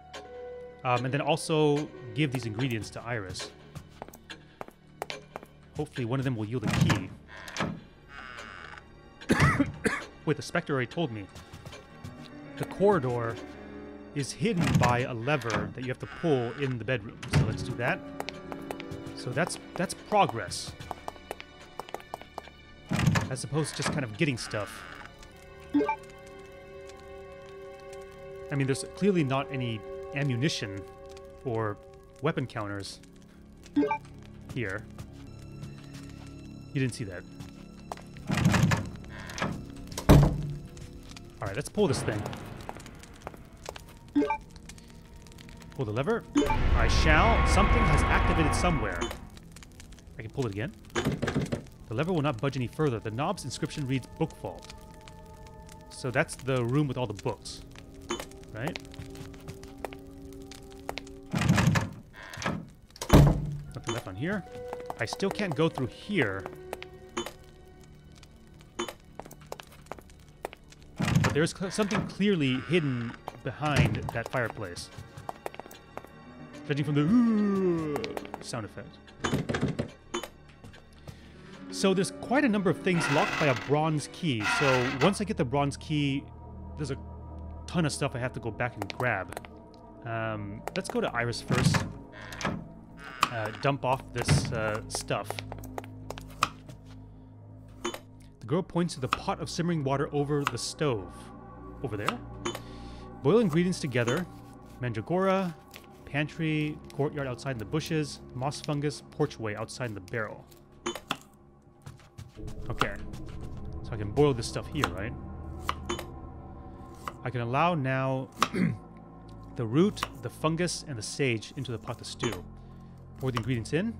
Speaker 1: Um, and then also give these ingredients to Iris. Hopefully one of them will yield a key. Wait, the Spectre already told me. The corridor is hidden by a lever that you have to pull in the bedroom. So let's do that. So that's that's progress. As opposed to just kind of getting stuff. I mean, there's clearly not any ammunition or weapon counters here. You didn't see that. Alright, let's pull this thing. Pull the lever. I shall. Something has activated somewhere. I can pull it again. The lever will not budge any further. The knob's inscription reads Book Vault. So that's the room with all the books. Right? Nothing left on here. I still can't go through here. But there's something clearly hidden behind that fireplace. Judging from the sound effect. So there's quite a number of things locked by a bronze key. So once I get the bronze key, there's a ton of stuff I have to go back and grab. Um, let's go to Iris first. Uh, dump off this uh, stuff. The girl points to the pot of simmering water over the stove. Over there? Boil ingredients together. Mandragora, pantry, courtyard outside in the bushes, moss fungus, porchway outside in the barrel. Okay. So I can boil this stuff here, right? I can allow now the root, the fungus, and the sage into the pot to stew. Pour the ingredients in.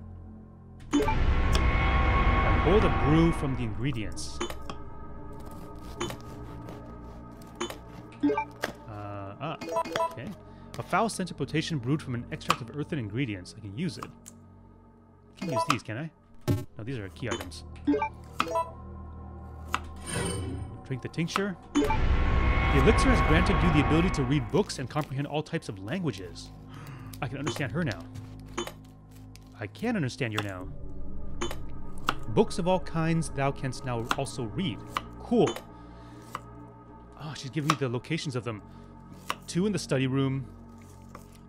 Speaker 1: And boil the brew from the ingredients. Uh, ah, okay. A foul scented potation brewed from an extract of earthen ingredients. I can use it. I can use these, can I? No, these are key items. Drink the tincture. The elixir has granted you the ability to read books and comprehend all types of languages. I can understand her now. I can understand you now. Books of all kinds thou canst now also read. Cool. Oh, she's giving me the locations of them. Two in the study room,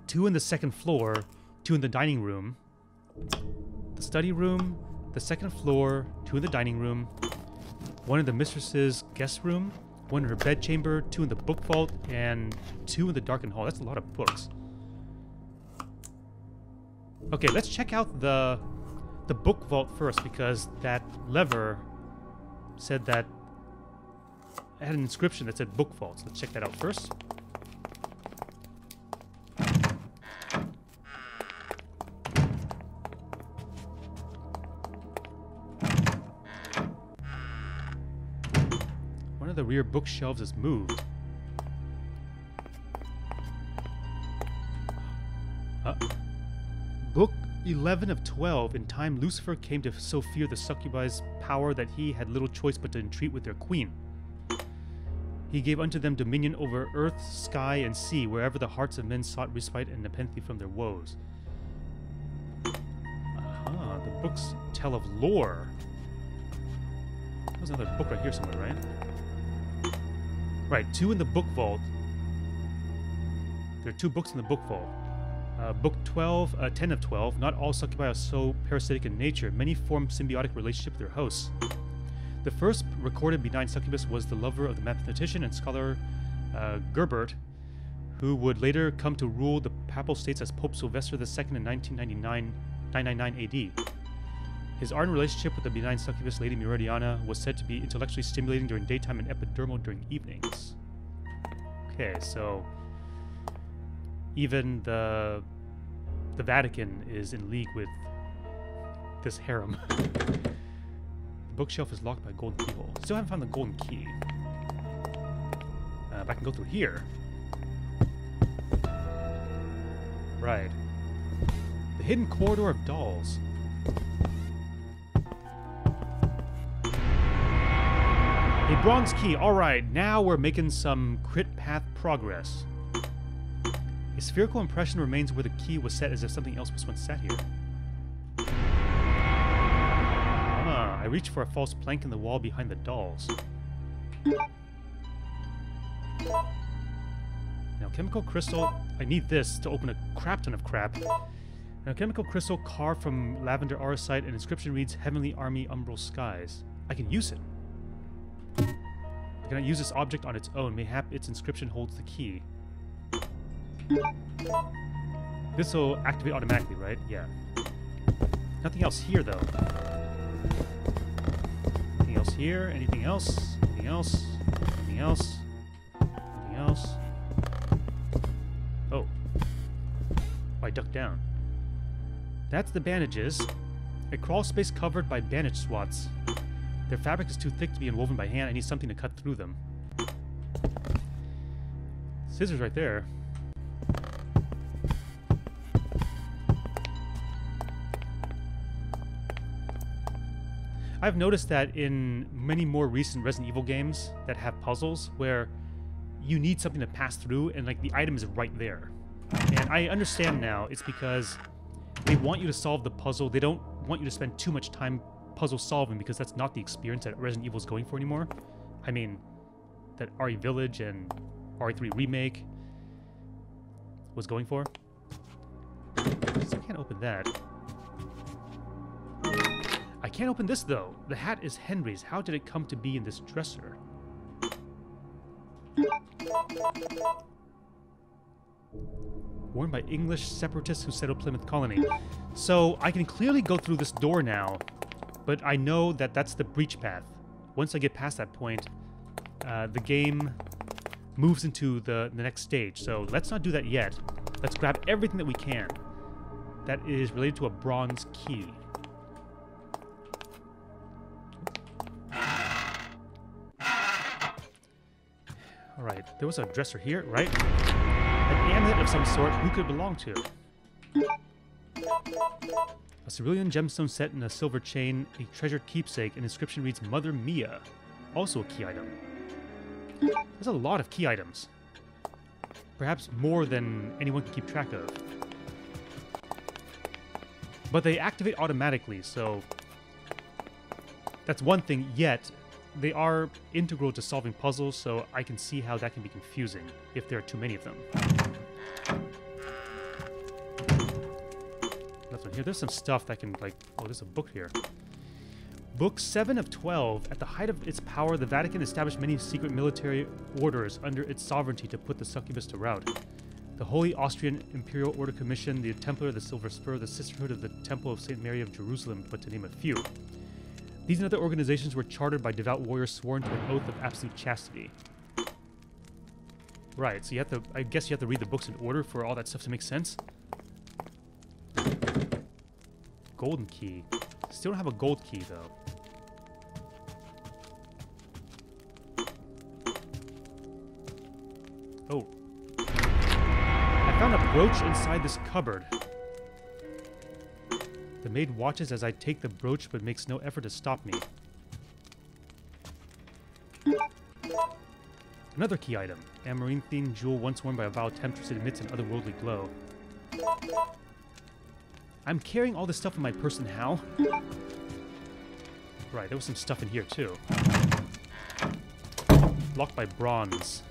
Speaker 1: two in the second floor, two in the dining room. The study room, the second floor, two in the dining room, one in the mistress's guest room, one in her bedchamber, two in the book vault, and two in the darkened hall. That's a lot of books. Okay, let's check out the the book vault first because that lever said that had an inscription that said book vault. So let's check that out first. Rear bookshelves is moved. Book 11 of 12. In time, Lucifer came to so fear the succubi's power that he had little choice but to entreat with their queen. He gave unto them dominion over earth, sky, and sea, wherever the hearts of men sought respite and nepenthe from their woes. Aha, the books tell of lore. There's another book right here somewhere, right? Right, two in the book vault. There are two books in the book vault. Uh, book 12, uh, 10 of 12. Not all succubi are so parasitic in nature. Many form symbiotic relationship with their hosts. The first recorded benign succubus was the lover of the mathematician and scholar uh, Gerbert, who would later come to rule the Papal States as Pope Sylvester II in 1999, 999 AD. His ardent relationship with the benign succubus Lady Meridiana was said to be intellectually stimulating during daytime and epidermal during evenings. Okay, so even the the Vatican is in league with this harem. the bookshelf is locked by golden keyhole. Still haven't found the golden key. Uh, if I can go through here. Right. The hidden corridor of dolls. A bronze key. Alright, now we're making some crit path progress. A spherical impression remains where the key was set as if something else was once set here. Ah, I reach for a false plank in the wall behind the dolls. Now, chemical crystal. I need this to open a crap ton of crap. Now, chemical crystal carved from lavender auracite, and inscription reads Heavenly Army Umbral Skies. I can use it. I cannot use this object on its own. Mayhap its inscription holds the key. This will activate automatically, right? Yeah. Nothing else here, though. Anything else here? Anything else? Anything else? Anything else? Anything else? Oh. oh I ducked down. That's the bandages. A crawl space covered by bandage swats. Their fabric is too thick to be woven by hand. I need something to cut through them. Scissors right there. I've noticed that in many more recent Resident Evil games that have puzzles where you need something to pass through and like the item is right there. And I understand now it's because they want you to solve the puzzle. They don't want you to spend too much time puzzle solving because that's not the experience that Resident Evil is going for anymore. I mean, that RE Village and RE3 Remake was going for. I can't open that. I can't open this though. The hat is Henry's. How did it come to be in this dresser? Worn by English separatists who settled Plymouth Colony. So I can clearly go through this door now, but I know that that's the breach path. Once I get past that point, uh, the game moves into the, the next stage. So let's not do that yet. Let's grab everything that we can that is related to a bronze key. Alright, there was a dresser here, right? An amulet of some sort. Who could belong to? A cerulean gemstone set in a silver chain, a treasured keepsake, an inscription reads Mother Mia. Also a key item. There's a lot of key items. Perhaps more than anyone can keep track of. But they activate automatically, so that's one thing, yet they are integral to solving puzzles, so I can see how that can be confusing if there are too many of them. Here. There's some stuff that can, like... Oh, there's a book here. Book 7 of 12. At the height of its power, the Vatican established many secret military orders under its sovereignty to put the succubus to rout. The Holy Austrian Imperial Order Commission, the Templar of the Silver Spur, the Sisterhood of the Temple of St. Mary of Jerusalem, but to name a few. These and other organizations were chartered by devout warriors sworn to an oath of absolute chastity. Right, so you have to, I guess you have to read the books in order for all that stuff to make sense. Golden key. Still don't have a gold key, though. Oh. I found a brooch inside this cupboard. The maid watches as I take the brooch but makes no effort to stop me. Another key item. Amaranthine jewel once worn by a vile temptress. It emits an otherworldly glow. I'm carrying all this stuff in my person how? Right, there was some stuff in here too. Locked by bronze.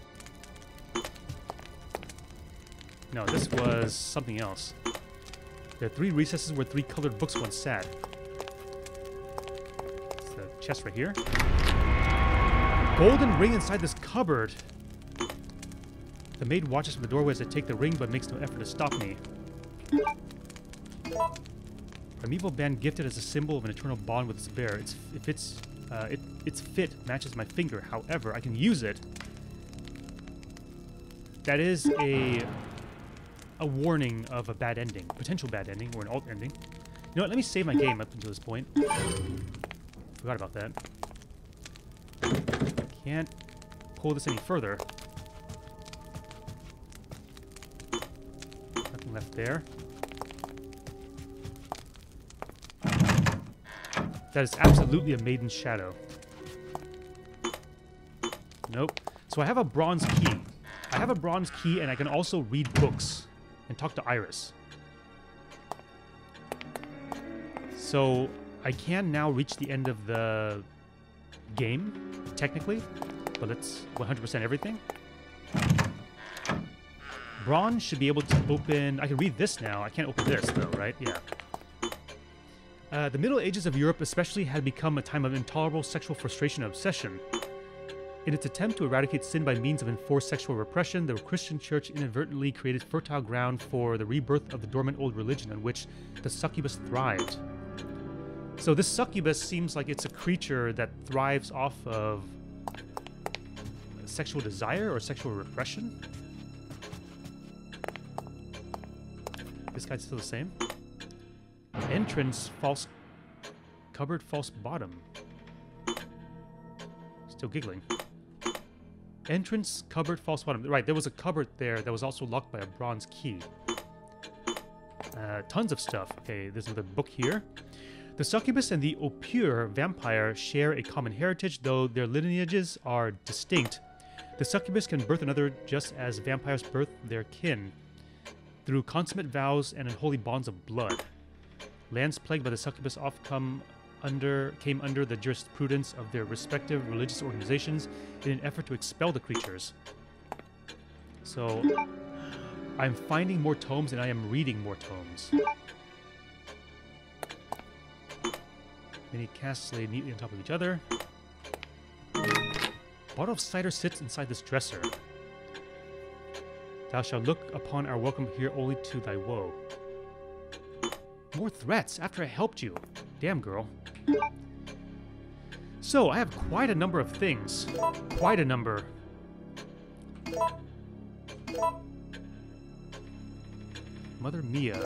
Speaker 1: No, this was something else. There are three recesses where three colored books once sat. It's the chest right here. Golden ring inside this cupboard. The maid watches from the doorway as I take the ring, but makes no effort to stop me. Primeval band gifted as a symbol of an eternal bond with its bearer. It's, if it's, uh, it, its fit matches my finger. However, I can use it. That is a a warning of a bad ending, potential bad ending, or an alt ending. You know what, let me save my game up until this point. Forgot about that. Can't pull this any further. Nothing left there. That is absolutely a Maiden's Shadow. Nope. So I have a bronze key. I have a bronze key, and I can also read books and talk to Iris. So I can now reach the end of the game, technically, but let's 100% everything. Bronze should be able to open... I can read this now. I can't open this, though, right? Yeah. Uh, the Middle Ages of Europe especially had become a time of intolerable sexual frustration and obsession. In its attempt to eradicate sin by means of enforced sexual repression, the Christian church inadvertently created fertile ground for the rebirth of the dormant old religion on which the succubus thrived. So this succubus seems like it's a creature that thrives off of sexual desire or sexual repression. This guy's still the same. Entrance, false cupboard, false bottom. Still giggling. Entrance, cupboard, false bottom. Right, there was a cupboard there that was also locked by a bronze key. Uh, tons of stuff. Okay, there's another book here. The succubus and the Oppure vampire share a common heritage, though their lineages are distinct. The succubus can birth another just as vampires birth their kin, through consummate vows and unholy bonds of blood. Lands plagued by the succubus often come under came under the jurisprudence of their respective religious organizations in an effort to expel the creatures. So I'm finding more tomes and I am reading more tomes. Many casts lay neatly on top of each other. A Bottle of cider sits inside this dresser. Thou shalt look upon our welcome here only to thy woe. More threats after I helped you. Damn, girl. So, I have quite a number of things. Quite a number. Mother Mia.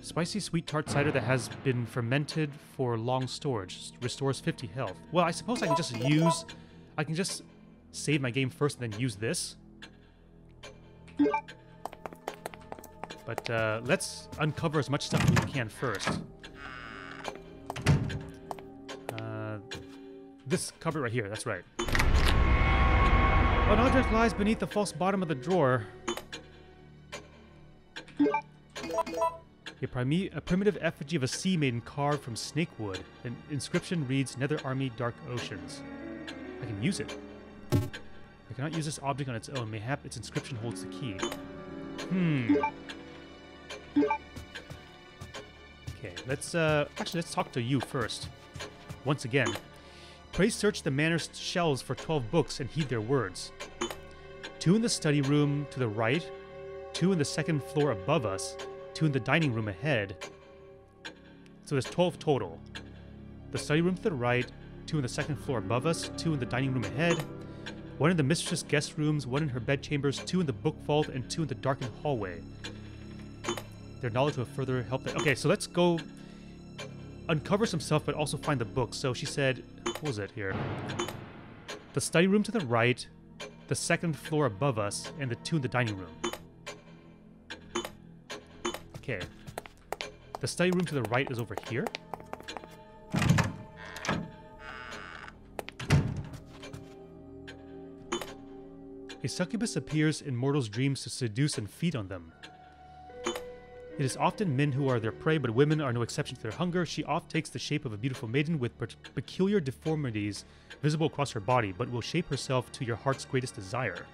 Speaker 1: Spicy sweet tart cider that has been fermented for long storage. Restores 50 health. Well, I suppose I can just use... I can just save my game first and then use this. But uh, let's uncover as much stuff as we can first. Uh, this cupboard right here, that's right. An object lies beneath the false bottom of the drawer. A, a, primitive effigy of a sea maiden carved from snake wood. An inscription reads Nether Army Dark Oceans. I can use it. I cannot use this object on its own. Mayhap its inscription holds the key. Hmm. Okay, let's, uh, actually, let's talk to you first. Once again. Pray search the manor's shelves for 12 books and heed their words. Two in the study room to the right, two in the second floor above us, two in the dining room ahead. So there's 12 total. The study room to the right, two in the second floor above us, two in the dining room ahead, one in the mistress' guest rooms, one in her bedchambers, two in the book vault, and two in the darkened hallway. Their knowledge will further help them. Okay, so let's go uncover some stuff, but also find the book. So she said, what was it here? The study room to the right, the second floor above us, and the two in the dining room. Okay. The study room to the right is over here. A succubus appears in mortals' dreams to seduce and feed on them. It is often men who are their prey, but women are no exception to their hunger. She oft takes the shape of a beautiful maiden with peculiar deformities visible across her body, but will shape herself to your heart's greatest desire.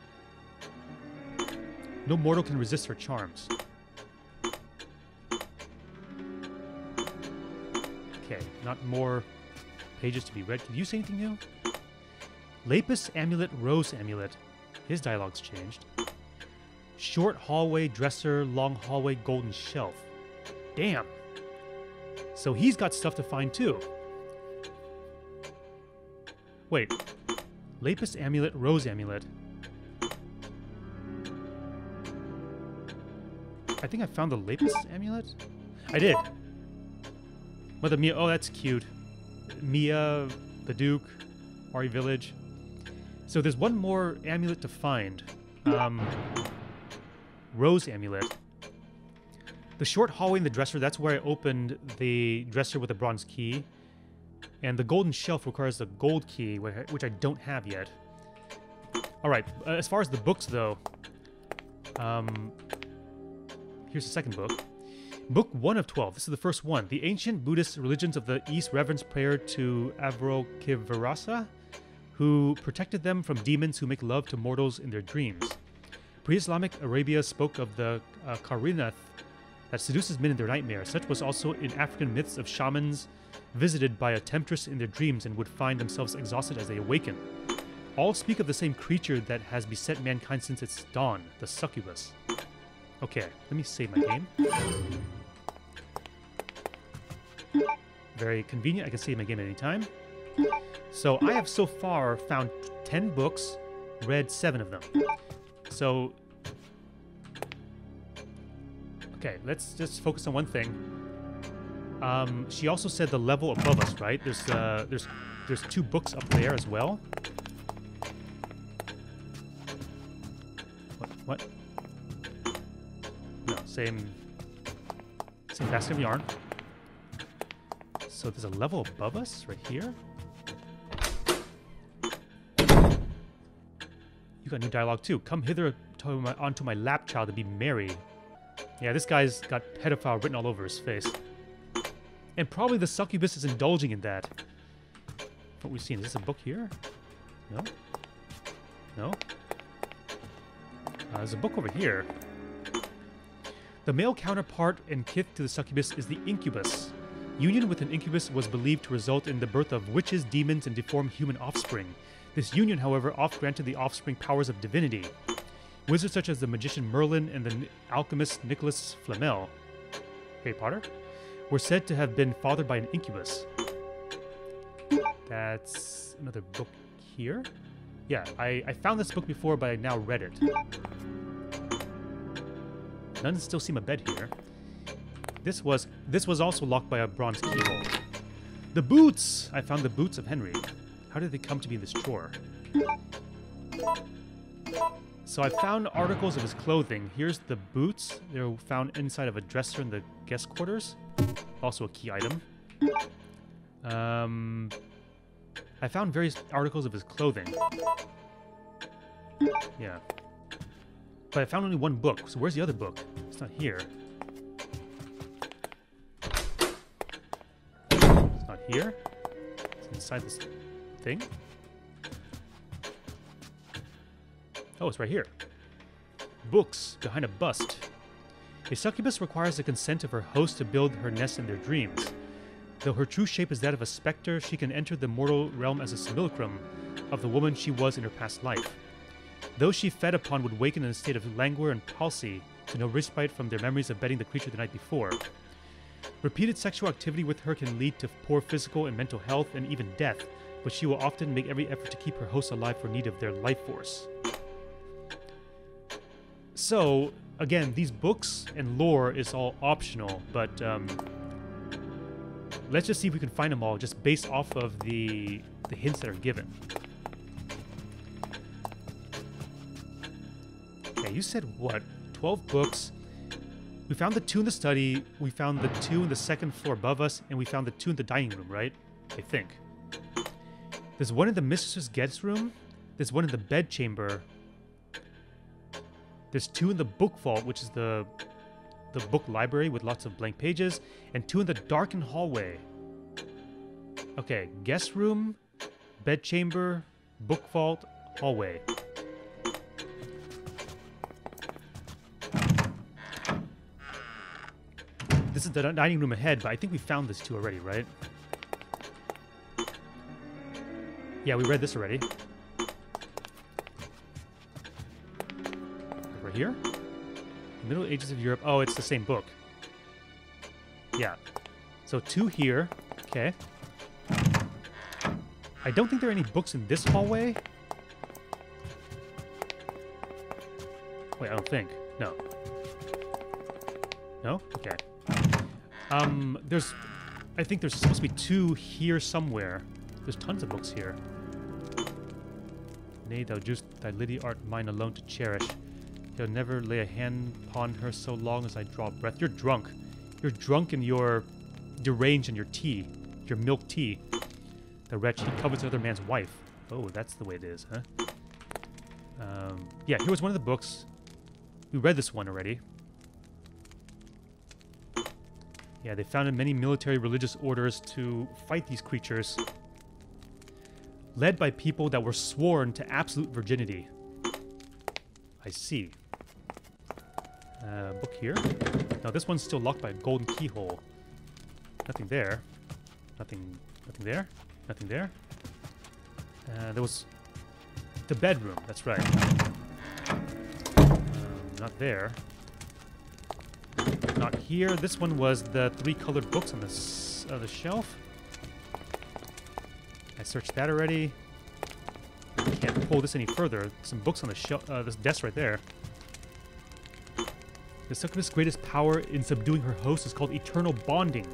Speaker 1: No mortal can resist her charms. Okay, not more pages to be read. Can you say anything new? Lapis Amulet, Rose Amulet. His dialogue's changed. Short hallway dresser, long hallway golden shelf. Damn. So he's got stuff to find too. Wait. Lapis amulet, rose amulet. I think I found the lapis amulet? I did. Mother Mia, oh that's cute. Mia, the Duke, Mari Village. So there's one more amulet to find. Um, Rose Amulet. The short hallway in the dresser, that's where I opened the dresser with a bronze key. And the golden shelf requires a gold key, which I don't have yet. Alright, uh, as far as the books, though, um, here's the second book. Book 1 of 12. This is the first one. The ancient Buddhist religions of the East reverence prayer to Avalokitesvara, who protected them from demons who make love to mortals in their dreams. Pre-Islamic Arabia spoke of the uh, Karinath that seduces men in their nightmares. Such was also in African myths of shamans visited by a temptress in their dreams and would find themselves exhausted as they awaken. All speak of the same creature that has beset mankind since its dawn, the succubus. Okay, let me save my game. Very convenient, I can save my game at any time. So I have so far found 10 books, read 7 of them. So, okay, let's just focus on one thing. Um, she also said the level above us, right? There's uh, there's there's two books up there as well. What? What? No, same same basket of yarn. So there's a level above us right here. You got new dialogue too. Come hither to my, onto my lap, child, to be married. Yeah, this guy's got pedophile written all over his face. And probably the succubus is indulging in that. What we've seen. Is this a book here? No? No? Uh, there's a book over here. The male counterpart and kith to the succubus is the incubus. Union with an incubus was believed to result in the birth of witches, demons, and deformed human offspring. This union, however, oft granted the offspring powers of divinity. Wizards such as the magician Merlin and the alchemist Nicholas Flamel, Harry Potter, were said to have been fathered by an incubus. That's another book here. Yeah, I, I found this book before, but I now read it. None still seem a bed here. This was this was also locked by a bronze keyhole. The boots! I found the boots of Henry. How did they come to be in this drawer? So I found articles of his clothing. Here's the boots. They're found inside of a dresser in the guest quarters. Also a key item. Um, I found various articles of his clothing. Yeah. But I found only one book, so where's the other book? It's not here. Here? It's inside this thing? Oh, it's right here. Books behind a bust. A succubus requires the consent of her host to build her nest in their dreams. Though her true shape is that of a specter, she can enter the mortal realm as a simulacrum of the woman she was in her past life. Those she fed upon would waken in a state of languor and palsy to no respite from their memories of bedding the creature the night before. Repeated sexual activity with her can lead to poor physical and mental health and even death, but she will often make every effort to keep her host alive for need of their life force. So, again, these books and lore is all optional, but um, let's just see if we can find them all just based off of the the hints that are given. Okay, you said what? 12 books. We found the two in the study, we found the two in the second floor above us, and we found the two in the dining room, right? I think. There's one in the mistress's guest room, there's one in the bedchamber, there's two in the book vault, which is the the book library with lots of blank pages, and two in the darkened hallway. Okay, guest room, bedchamber, book vault, hallway. Is the dining room ahead, but I think we found this two already, right? Yeah, we read this already. Over here? The Middle Ages of Europe. Oh, it's the same book. Yeah. So two here. Okay. I don't think there are any books in this hallway. Wait, I don't think. No. No? Okay. Um, there's... I think there's supposed to be two here somewhere. There's tons of books here. Nay, thou just thy lady art mine alone to cherish. He'll never lay a hand upon her so long as I draw breath. You're drunk. You're drunk and you're deranged in your tea. Your milk tea. The wretch, he covets another man's wife. Oh, that's the way it is, huh? Um, yeah, here was one of the books. We read this one already. Yeah, they founded many military religious orders to fight these creatures. Led by people that were sworn to absolute virginity. I see. Uh, book here. Now this one's still locked by a golden keyhole. Nothing there. Nothing. Nothing there. Nothing there. Uh, there was the bedroom. That's right. Um, not there. Not here. This one was the three colored books on uh, the shelf. I searched that already. Can't pull this any further. Some books on the shelf. Uh, this desk right there. The succubus' greatest power in subduing her host is called eternal bonding.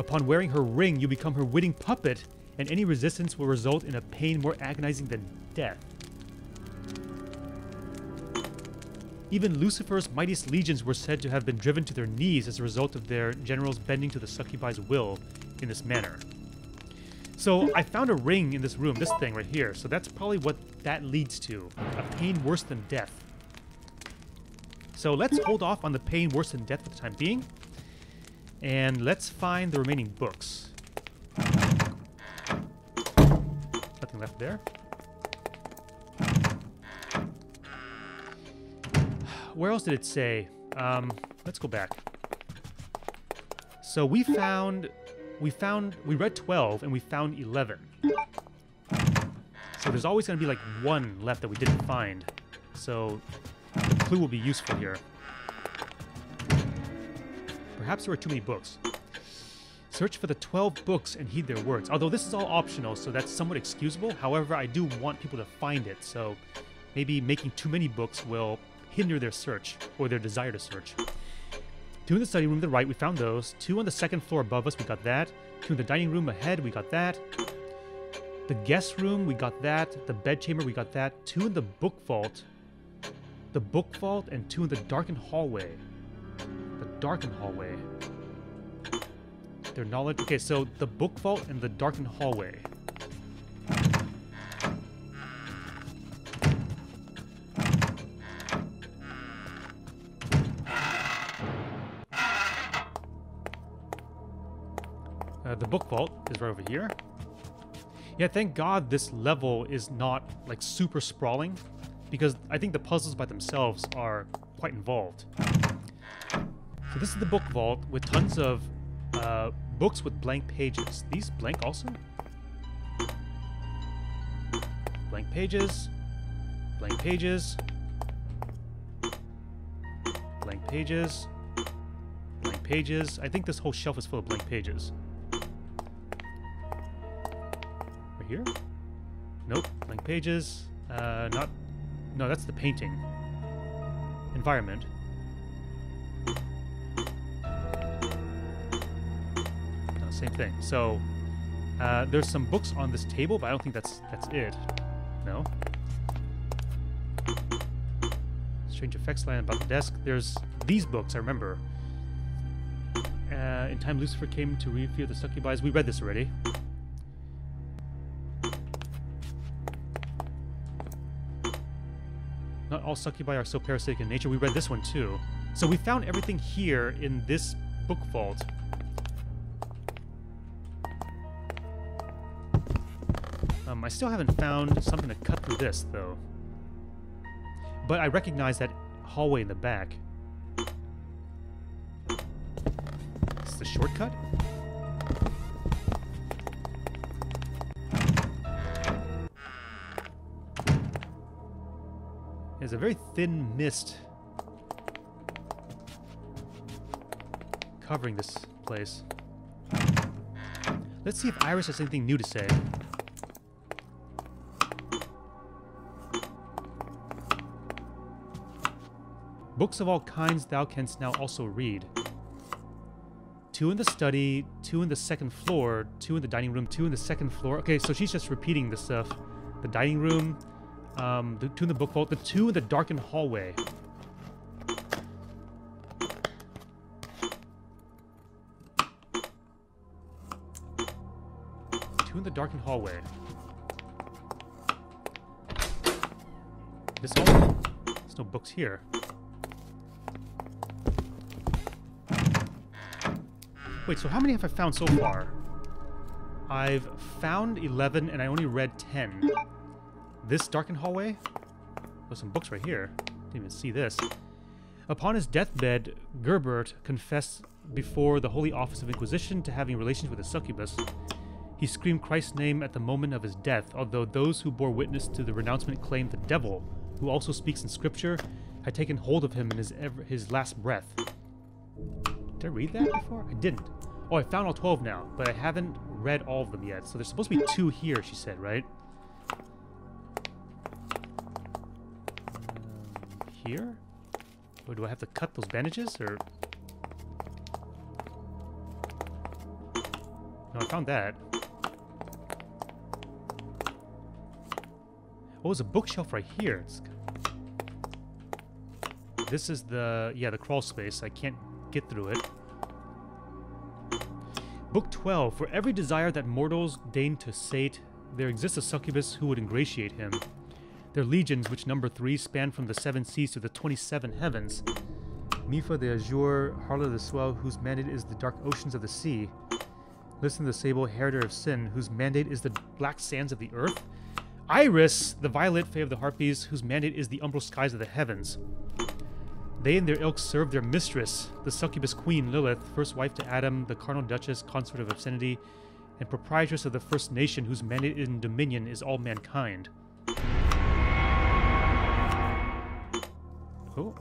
Speaker 1: Upon wearing her ring, you become her witting puppet, and any resistance will result in a pain more agonizing than death. Even Lucifer's mightiest legions were said to have been driven to their knees as a result of their generals bending to the succubi's will in this manner. So I found a ring in this room, this thing right here, so that's probably what that leads to. A pain worse than death. So let's hold off on the pain worse than death for the time being. And let's find the remaining books. Nothing left there. Where else did it say? Um, let's go back. So we found, we found, we read 12 and we found 11. So there's always going to be like one left that we didn't find. So the clue will be useful here. Perhaps there are too many books. Search for the 12 books and heed their words. Although this is all optional, so that's somewhat excusable. However, I do want people to find it, so maybe making too many books will hinder their search or their desire to search. Two in the study room to the right, we found those. Two on the second floor above us, we got that. Two in the dining room ahead, we got that. The guest room, we got that. The bedchamber, we got that. Two in the book vault. The book vault, and two in the darkened hallway. The darkened hallway. Their knowledge. Okay, so the book vault and the darkened hallway. The book vault is right over here. Yeah, thank God this level is not like super sprawling because I think the puzzles by themselves are quite involved. So this is the book vault with tons of uh, books with blank pages. These blank also? Blank pages. Blank pages. Blank pages. Blank pages. I think this whole shelf is full of blank pages. Here? Nope. Blank pages. Uh, not... No, that's the painting. Environment. No, same thing. So, uh, there's some books on this table, but I don't think that's that's it. No. Strange Effects Land about the desk. There's these books, I remember. Uh, in time, Lucifer came to refear the succubi. We read this already. All succubi are so parasitic in nature. We read this one too. So we found everything here in this book vault. Um, I still haven't found something to cut through this, though. But I recognize that hallway in the back. Is the shortcut? There's a very thin mist covering this place. Let's see if Iris has anything new to say. Books of all kinds thou canst now also read. Two in the study, two in the second floor, two in the dining room, two in the second floor. Okay, so she's just repeating the stuff. The dining room, um, the two in the book vault, the two in the darkened hallway. Two in the darkened hallway. This hall? There's no books here. Wait, so how many have I found so far? I've found 11 and I only read 10. This darkened hallway? There's some books right here. Didn't even see this. Upon his deathbed, Gerbert confessed before the Holy Office of Inquisition to having relations with a succubus. He screamed Christ's name at the moment of his death, although those who bore witness to the renouncement claimed the devil, who also speaks in Scripture, had taken hold of him in his, ever, his last breath. Did I read that before? I didn't. Oh, I found all 12 now, but I haven't read all of them yet. So there's supposed to be two here, she said, right? Here? Or do I have to cut those bandages, or... No, I found that. Oh, there's a bookshelf right here. It's... This is the... Yeah, the crawl space. I can't get through it. Book 12. For every desire that mortals deign to sate, there exists a succubus who would ingratiate him. Their legions, which number three, span from the seven seas to the 27 heavens. Mifa the Azure, Harla the Swell, whose mandate is the dark oceans of the sea. Listen the Sable, Heriter of Sin, whose mandate is the black sands of the earth. Iris, the Violet, Fae of the Harpies, whose mandate is the umbral skies of the heavens. They and their ilk serve their mistress, the succubus queen Lilith, first wife to Adam, the carnal duchess, consort of obscenity, and proprietress of the first nation whose mandate in dominion is all mankind. Cool.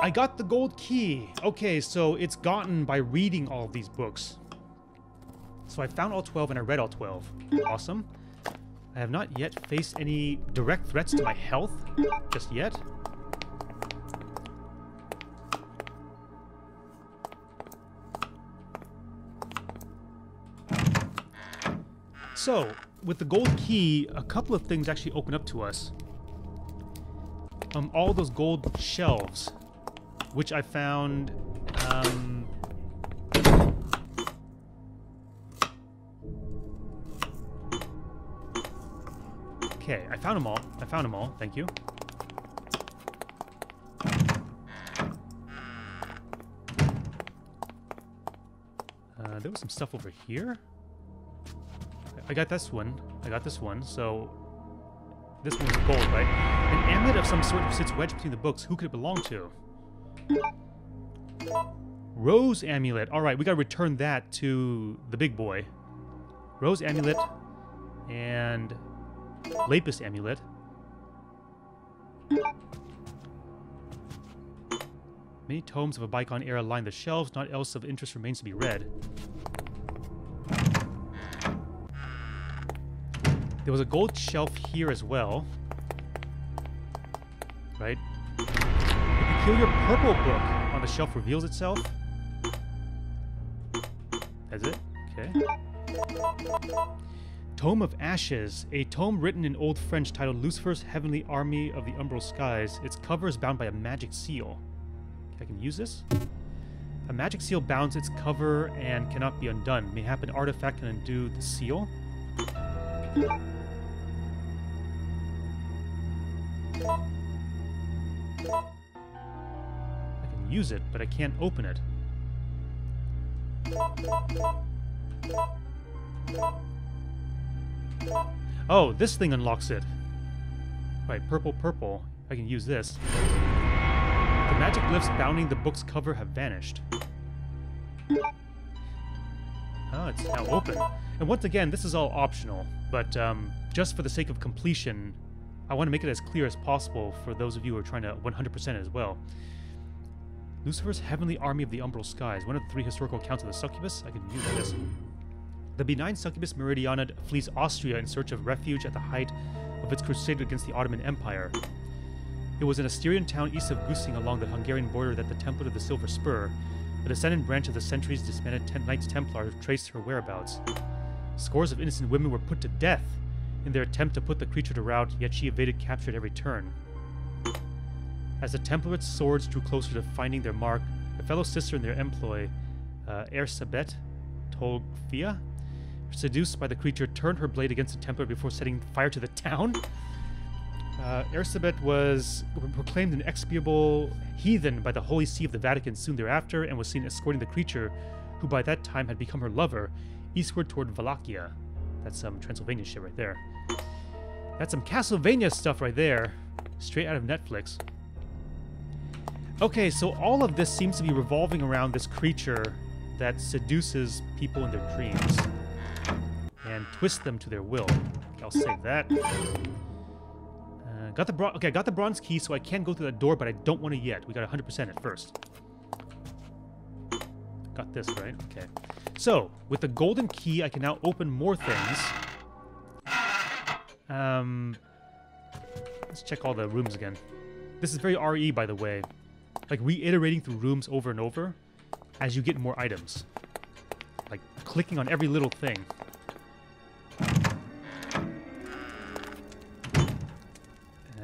Speaker 1: I got the gold key. Okay, so it's gotten by reading all these books. So I found all 12 and I read all 12. Awesome. I have not yet faced any direct threats to my health just yet. So, with the gold key, a couple of things actually open up to us. Um, all those gold shelves, which I found, um, Okay, I found them all. I found them all. Thank you. Uh, there was some stuff over here. I got this one. I got this one. So this one's gold, right? An amulet of some sort sits wedged between the books. Who could it belong to? Rose amulet. All right, we gotta return that to the big boy. Rose amulet and lapis amulet. Many tomes of a bygone era line the shelves, not else of interest remains to be read. There was a gold shelf here as well. Right? The peculiar purple book on the shelf reveals itself. That's it? Okay. Tome of Ashes, a tome written in Old French titled Lucifer's Heavenly Army of the Umbral Skies. Its cover is bound by a magic seal. I can use this. A magic seal bounds its cover and cannot be undone. Mayhap an artifact can undo the seal. I can use it, but I can't open it. Oh, this thing unlocks it. Right, purple, purple. I can use this. The magic glyphs bounding the book's cover have vanished. Oh, it's now open. And once again, this is all optional, but um, just for the sake of completion, I want to make it as clear as possible for those of you who are trying to 100% as well. Lucifer's Heavenly Army of the Umbral Skies, one of the three historical accounts of the succubus. I can use this. The benign succubus Meridiana flees Austria in search of refuge at the height of its crusade against the Ottoman Empire. It was an Asturian town east of Güssing along the Hungarian border that the Temple of the Silver Spur, a descendant branch of the centuries disbanded Knights Templar, traced her whereabouts. Scores of innocent women were put to death in their attempt to put the creature to rout, yet she evaded capture at every turn. As the Templars' swords drew closer to finding their mark, a fellow sister in their employ, uh, Ersabet Tolgfia, seduced by the creature, turned her blade against the Templar before setting fire to the town. Uh, Ersabet was proclaimed an expiable heathen by the Holy See of the Vatican soon thereafter and was seen escorting the creature, who by that time had become her lover, eastward toward Wallachia. That's some Transylvania shit right there. That's some Castlevania stuff right there. Straight out of Netflix. Okay, so all of this seems to be revolving around this creature that seduces people in their dreams and twist them to their will. I'll save that. Uh, got the bron- okay, I got the bronze key, so I can go through that door, but I don't want to yet. We got 100% at first. Got this, right? Okay. So, with the golden key, I can now open more things. Um, let's check all the rooms again. This is very RE, by the way. Like, reiterating through rooms over and over as you get more items. Like, clicking on every little thing.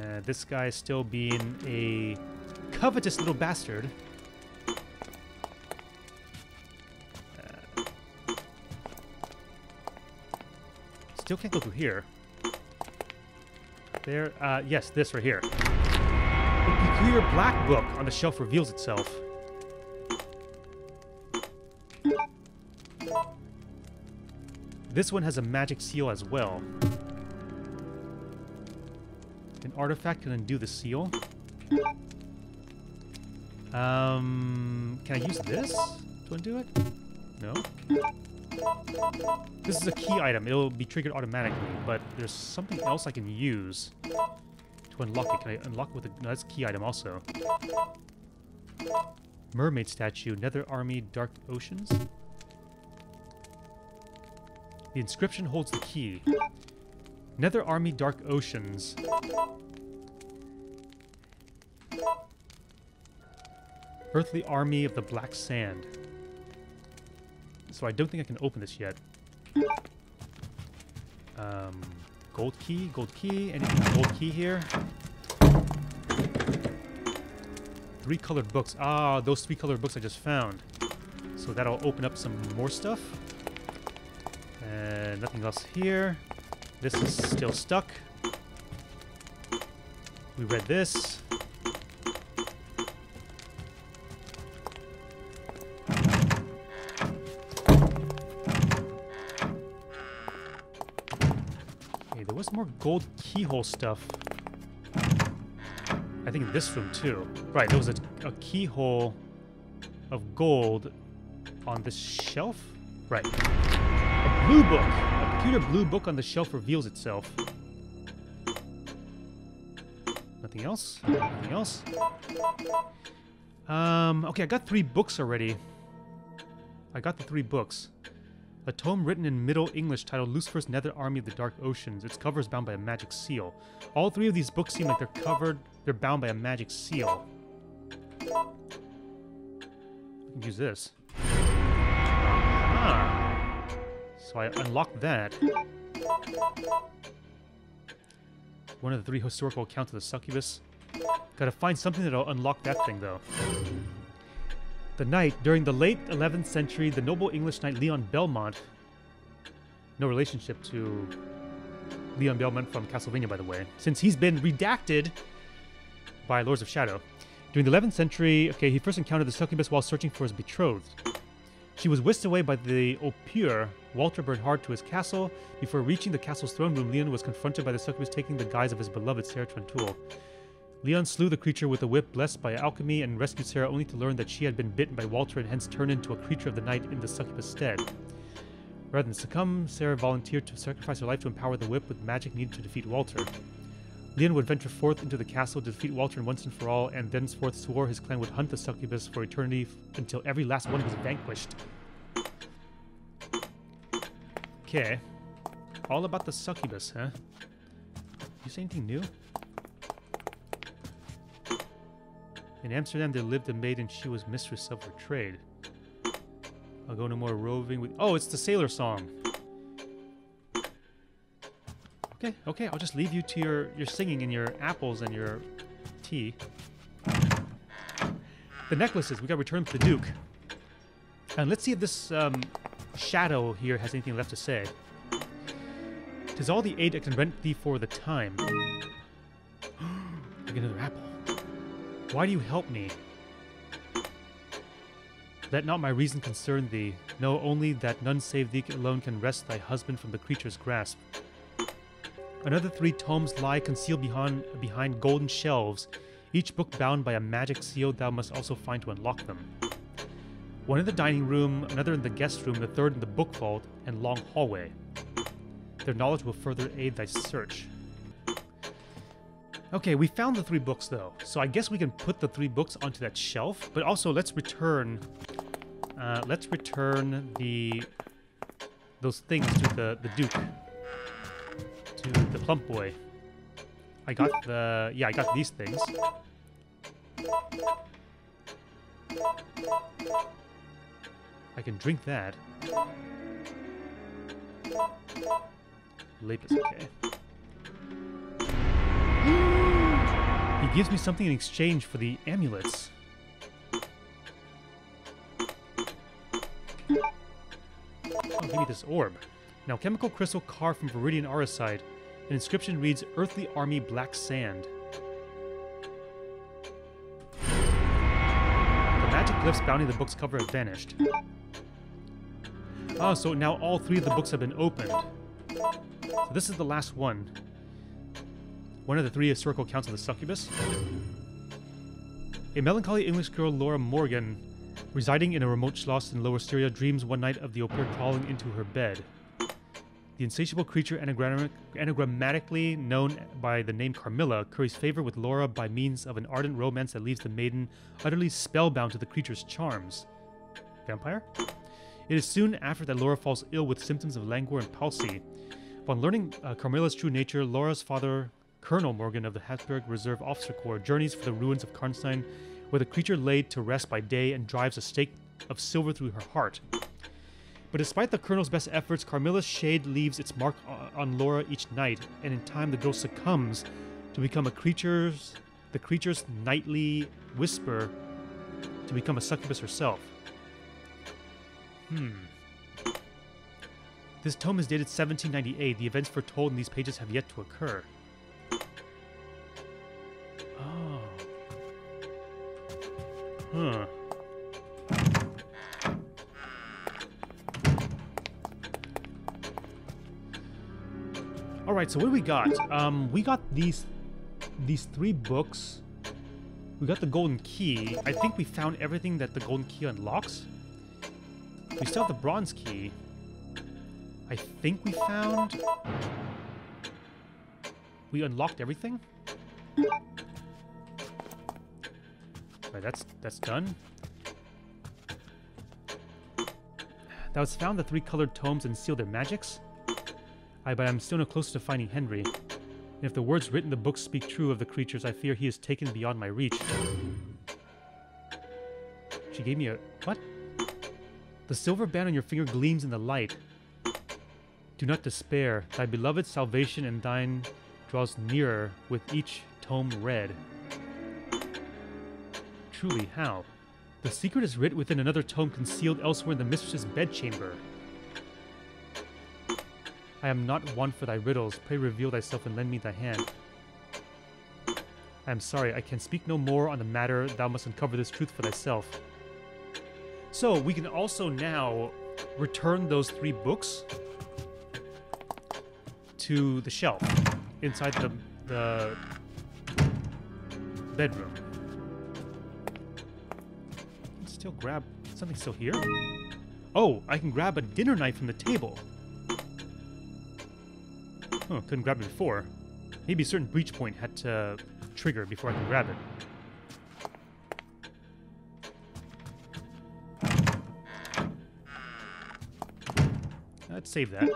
Speaker 1: Uh, this guy still being a covetous little bastard. Still can't go through here. There, uh, yes, this right here. The peculiar black book on the shelf reveals itself. This one has a magic seal as well. An artifact can undo the seal. Um, can I use this to undo it? No. This is a key item. It'll be triggered automatically, but there's something else I can use to unlock it. Can I unlock with a... No, that's a key item also. Mermaid statue, Nether Army, Dark Oceans. The inscription holds the key. Nether Army Dark Oceans. Earthly Army of the Black Sand. So I don't think I can open this yet. Um, gold key, gold key. Anything gold key here? Three colored books. Ah, those three colored books I just found. So that'll open up some more stuff. And nothing else here. This is still stuck. We read this. Gold keyhole stuff. I think in this room too. Right, there was a, a keyhole of gold on this shelf? Right. A blue book. A peculiar blue book on the shelf reveals itself. Nothing else? Nothing else? Um, okay, I got three books already. I got the three books. A tome written in Middle English titled Lucifer's Nether Army of the Dark Oceans. Its cover is bound by a magic seal. All three of these books seem like they're covered, they're bound by a magic seal. I can use this. Ah. So I unlocked that. One of the three historical accounts of the succubus. Gotta find something that'll unlock that thing, though. The knight, during the late 11th century, the noble English knight Leon Belmont, no relationship to Leon Belmont from Castlevania, by the way, since he's been redacted by Lords of Shadow. During the 11th century, okay, he first encountered the succubus while searching for his betrothed. She was whisked away by the Opure, Walter Bernhard, to his castle. Before reaching the castle's throne room, Leon was confronted by the succubus taking the guise of his beloved Sarah Trantoul. Leon slew the creature with a whip blessed by alchemy and rescued Sarah only to learn that she had been bitten by Walter and hence turned into a creature of the night in the succubus stead. Rather than succumb, Sarah volunteered to sacrifice her life to empower the whip with magic needed to defeat Walter. Leon would venture forth into the castle to defeat Walter once and for all, and thenceforth swore his clan would hunt the succubus for eternity until every last one was vanquished. Okay. All about the succubus, huh? You say anything new? In Amsterdam, there lived a maiden. She was mistress of her trade. I'll go no more roving with. Oh, it's the sailor song. Okay, okay. I'll just leave you to your your singing and your apples and your tea. The necklaces. We gotta returned to the Duke. And let's see if this um, shadow here has anything left to say. Tis all the aid I can rent thee for the time. Get another apple. Why do you help me? Let not my reason concern thee. Know only that none save thee alone can wrest thy husband from the creature's grasp. Another three tomes lie concealed behind, behind golden shelves, each book bound by a magic seal thou must also find to unlock them. One in the dining room, another in the guest room, the third in the book vault, and long hallway. Their knowledge will further aid thy search. Okay, we found the three books though, so I guess we can put the three books onto that shelf. But also, let's return. Uh, let's return the those things to the the Duke, to the plump boy. I got the yeah, I got these things. I can drink that. Lapis, okay. He gives me something in exchange for the amulets. Oh, give me this orb. Now, chemical crystal carved from Viridian Auricite. An inscription reads, Earthly Army Black Sand. The magic glyphs bounding the book's cover have vanished. Oh, so now all three of the books have been opened. So this is the last one. One of the three historical accounts of the succubus. A melancholy English girl, Laura Morgan, residing in a remote schloss in Lower Styria, dreams one night of the Opere crawling into her bed. The insatiable creature, anagram- anagrammatically known by the name Carmilla, curries favor with Laura by means of an ardent romance that leaves the maiden utterly spellbound to the creature's charms. Vampire? It is soon after that Laura falls ill with symptoms of languor and palsy. Upon learning uh, Carmilla's true nature, Laura's father, Colonel Morgan of the Habsburg Reserve Officer Corps, journeys for the ruins of Karnstein, where the creature laid to rest by day and drives a stake of silver through her heart. But despite the Colonel's best efforts, Carmilla's shade leaves its mark on Laura each night, and in time the girl succumbs to become a creature's the creature's nightly whisper to become a succubus herself. Hmm. This tome is dated 1798. The events foretold in these pages have yet to occur. Oh. Huh. All right, so what do we got? Um, we got these these three books. We got the golden key. I think we found everything that the golden key unlocks. We still have the bronze key. I think we found... We unlocked everything? Right, that's that's done. Thou hast found the three colored tomes and sealed their magics? Aye, but I'm still no closer to finding Henry. And if the words written in the book speak true of the creatures, I fear he is taken beyond my reach. She gave me a... what? The silver band on your finger gleams in the light. Do not despair. Thy beloved salvation and thine draws nearer with each tome read. Truly, how? The secret is writ within another tome concealed elsewhere in the mistress's bedchamber. I am not one for thy riddles. Pray reveal thyself and lend me thy hand. I am sorry, I can speak no more on the matter. Thou must uncover this truth for thyself. So, we can also now return those three books to the shelf inside the, the bedroom. Still grab... something still here? Oh, I can grab a dinner knife from the table. Oh, couldn't grab it before. Maybe a certain breach point had to trigger before I can grab it. Let's save that.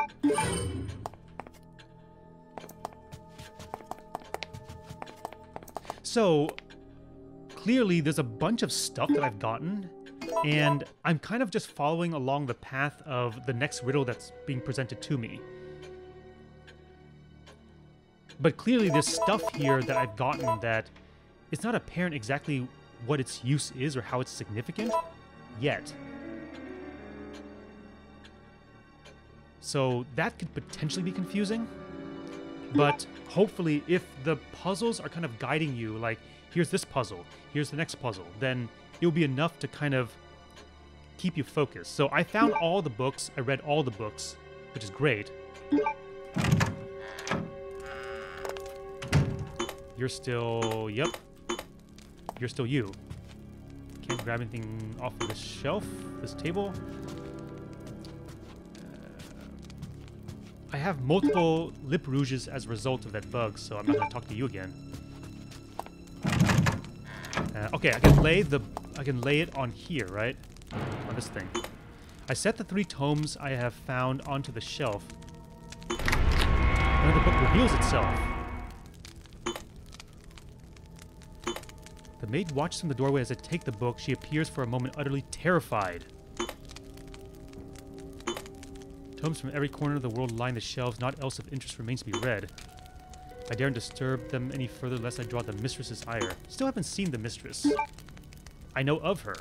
Speaker 1: So, clearly there's a bunch of stuff that I've gotten, and I'm kind of just following along the path of the next riddle that's being presented to me. But clearly there's stuff here that I've gotten that it's not apparent exactly what its use is or how it's significant yet. So that could potentially be confusing. But hopefully, if the puzzles are kind of guiding you, like, here's this puzzle, here's the next puzzle, then it'll be enough to kind of keep you focused. So I found all the books, I read all the books, which is great. You're still... Yep. You're still you. Can't grab anything off of this shelf, this table. I have multiple lip rouges as a result of that bug, so I'm not going to talk to you again. Okay, I can lay the... I can lay it on here, right? On this thing. I set the three tomes I have found onto the shelf. Then the book reveals itself. The maid watches from the doorway as I take the book. She appears for a moment utterly terrified. Tomes from every corner of the world line the shelves. Not else of interest remains to be read. I daren't disturb them any further lest I draw the mistress's ire. Still haven't seen the mistress. I know of her.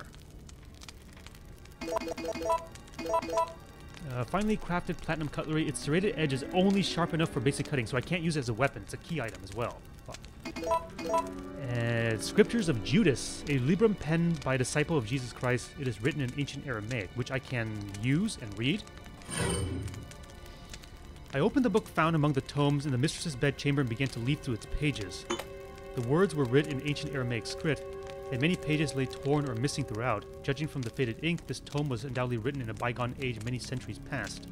Speaker 1: Uh, finely crafted platinum cutlery. Its serrated edge is only sharp enough for basic cutting, so I can't use it as a weapon. It's a key item as well. Uh, Scriptures of Judas, a Librum penned by a disciple of Jesus Christ. It is written in ancient Aramaic, which I can use and read. I opened the book found among the tomes in the mistress's bedchamber and began to leaf through its pages. The words were written in ancient Aramaic script, and many pages lay torn or missing throughout. Judging from the faded ink, this tome was undoubtedly written in a bygone age many centuries past.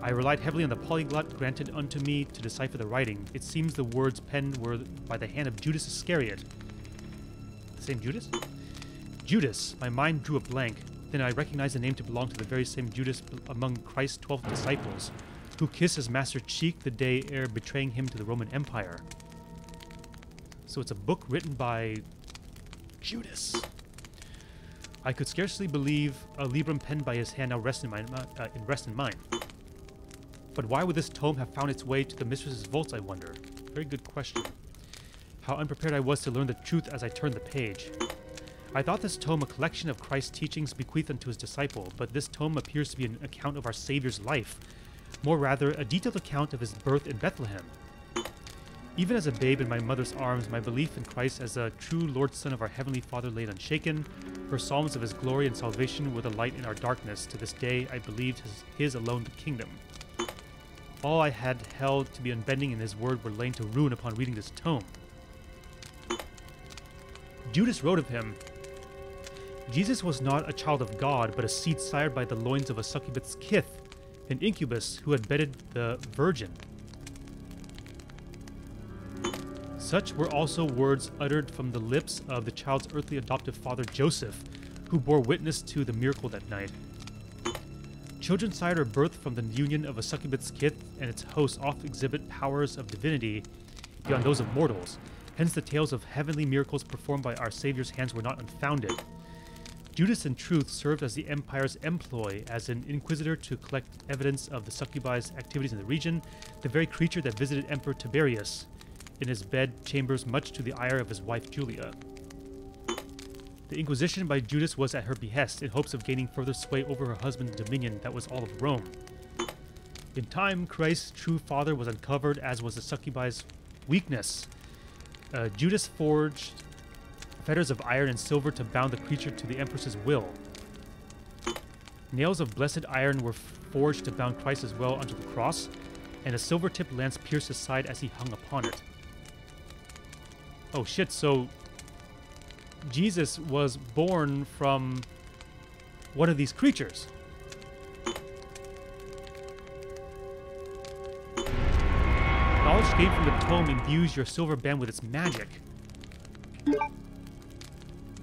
Speaker 1: I relied heavily on the polyglot granted unto me to decipher the writing. It seems the words penned were by the hand of Judas Iscariot. The same Judas? Judas. My mind drew a blank. Then I recognized the name to belong to the very same Judas among Christ's twelve disciples, who kissed his master's cheek the day ere betraying him to the Roman Empire. So it's a book written by Judas. I could scarcely believe a librum penned by his hand now rest in, uh, rest in mine. But why would this tome have found its way to the mistress's vaults, I wonder? Very good question. How unprepared I was to learn the truth as I turned the page. I thought this tome a collection of Christ's teachings bequeathed unto his disciple, but this tome appears to be an account of our Savior's life, more rather a detailed account of his birth in Bethlehem. Even as a babe in my mother's arms, my belief in Christ as a true Lord Son of our Heavenly Father laid unshaken. Her psalms of His glory and salvation were the light in our darkness. To this day, I believed his, his alone the kingdom. All I had held to be unbending in His word were laid to ruin upon reading this tome. Judas wrote of him Jesus was not a child of God, but a seed sired by the loins of a succubus kith, an incubus who had bedded the virgin. Such were also words uttered from the lips of the child's earthly adoptive father Joseph, who bore witness to the miracle that night. Children sired or birthed from the union of a succubus kith and its host oft exhibit powers of divinity beyond those of mortals. Hence, the tales of heavenly miracles performed by our Savior's hands were not unfounded. Judas, in truth, served as the empire's employ as an inquisitor to collect evidence of the succubi's activities in the region, the very creature that visited Emperor Tiberius in his bed chambers, much to the ire of his wife Julia. The Inquisition by Judas was at her behest, in hopes of gaining further sway over her husband's dominion that was all of Rome. In time, Christ's true father was uncovered, as was the succubi's weakness. Uh, Judas forged fetters of iron and silver to bound the creature to the Empress's will. Nails of blessed iron were forged to bound Christ as well unto the cross, and a silver tipped lance pierced his side as he hung upon it. Oh shit, so Jesus was born from one of these creatures. Knowledge gained from the tome imbues your silver band with its magic.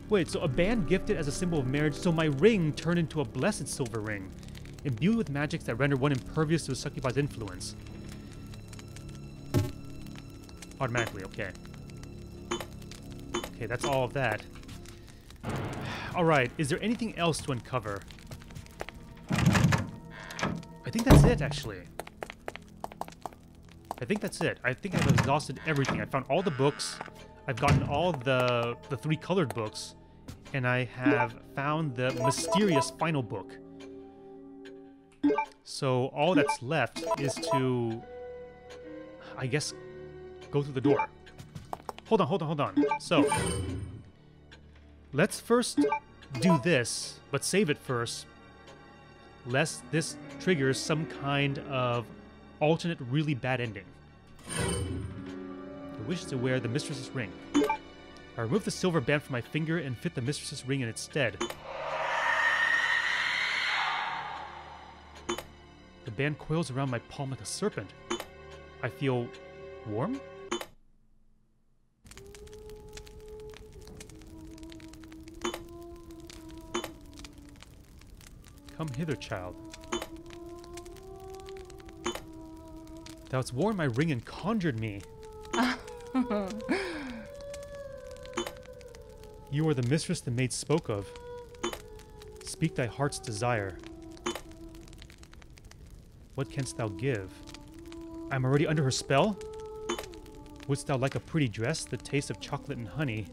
Speaker 1: Wait, so a band gifted as a symbol of marriage, so my ring turned into a blessed silver ring, imbued with magics that render one impervious to the succubi's influence. Automatically, okay. Okay, that's all of that. Alright, is there anything else to uncover? I think that's it, actually. I think that's it. I think I've exhausted everything. I found all the books. I've gotten all the, the three colored books. And I have found the mysterious final book. So all that's left is to, I guess, go through the door. Hold on, hold on, hold on. So, let's first do this, but save it first, lest this triggers some kind of alternate really bad ending. I wish to wear the mistress's ring. I remove the silver band from my finger and fit the mistress's ring in its stead. The band coils around my palm like a serpent. I feel warm? Come hither, child. Thou'st worn my ring and conjured me. you are the mistress the maid spoke of. Speak thy heart's desire. What canst thou give? I am already under her spell? Wouldst thou like a pretty dress, the taste of chocolate and honey?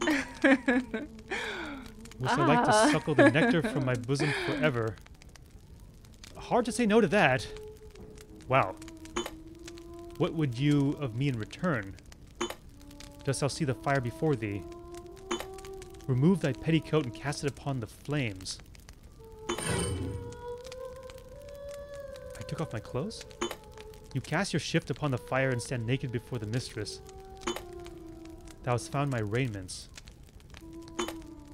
Speaker 1: Wouldst thou like to ah. suckle the nectar from my bosom forever? Hard to say no to that. Wow. What would you of me in return? Dost thou see the fire before thee? Remove thy petticoat and cast it upon the flames. I took off my clothes? You cast your shift upon the fire and stand naked before the mistress. Thou hast found my raiments.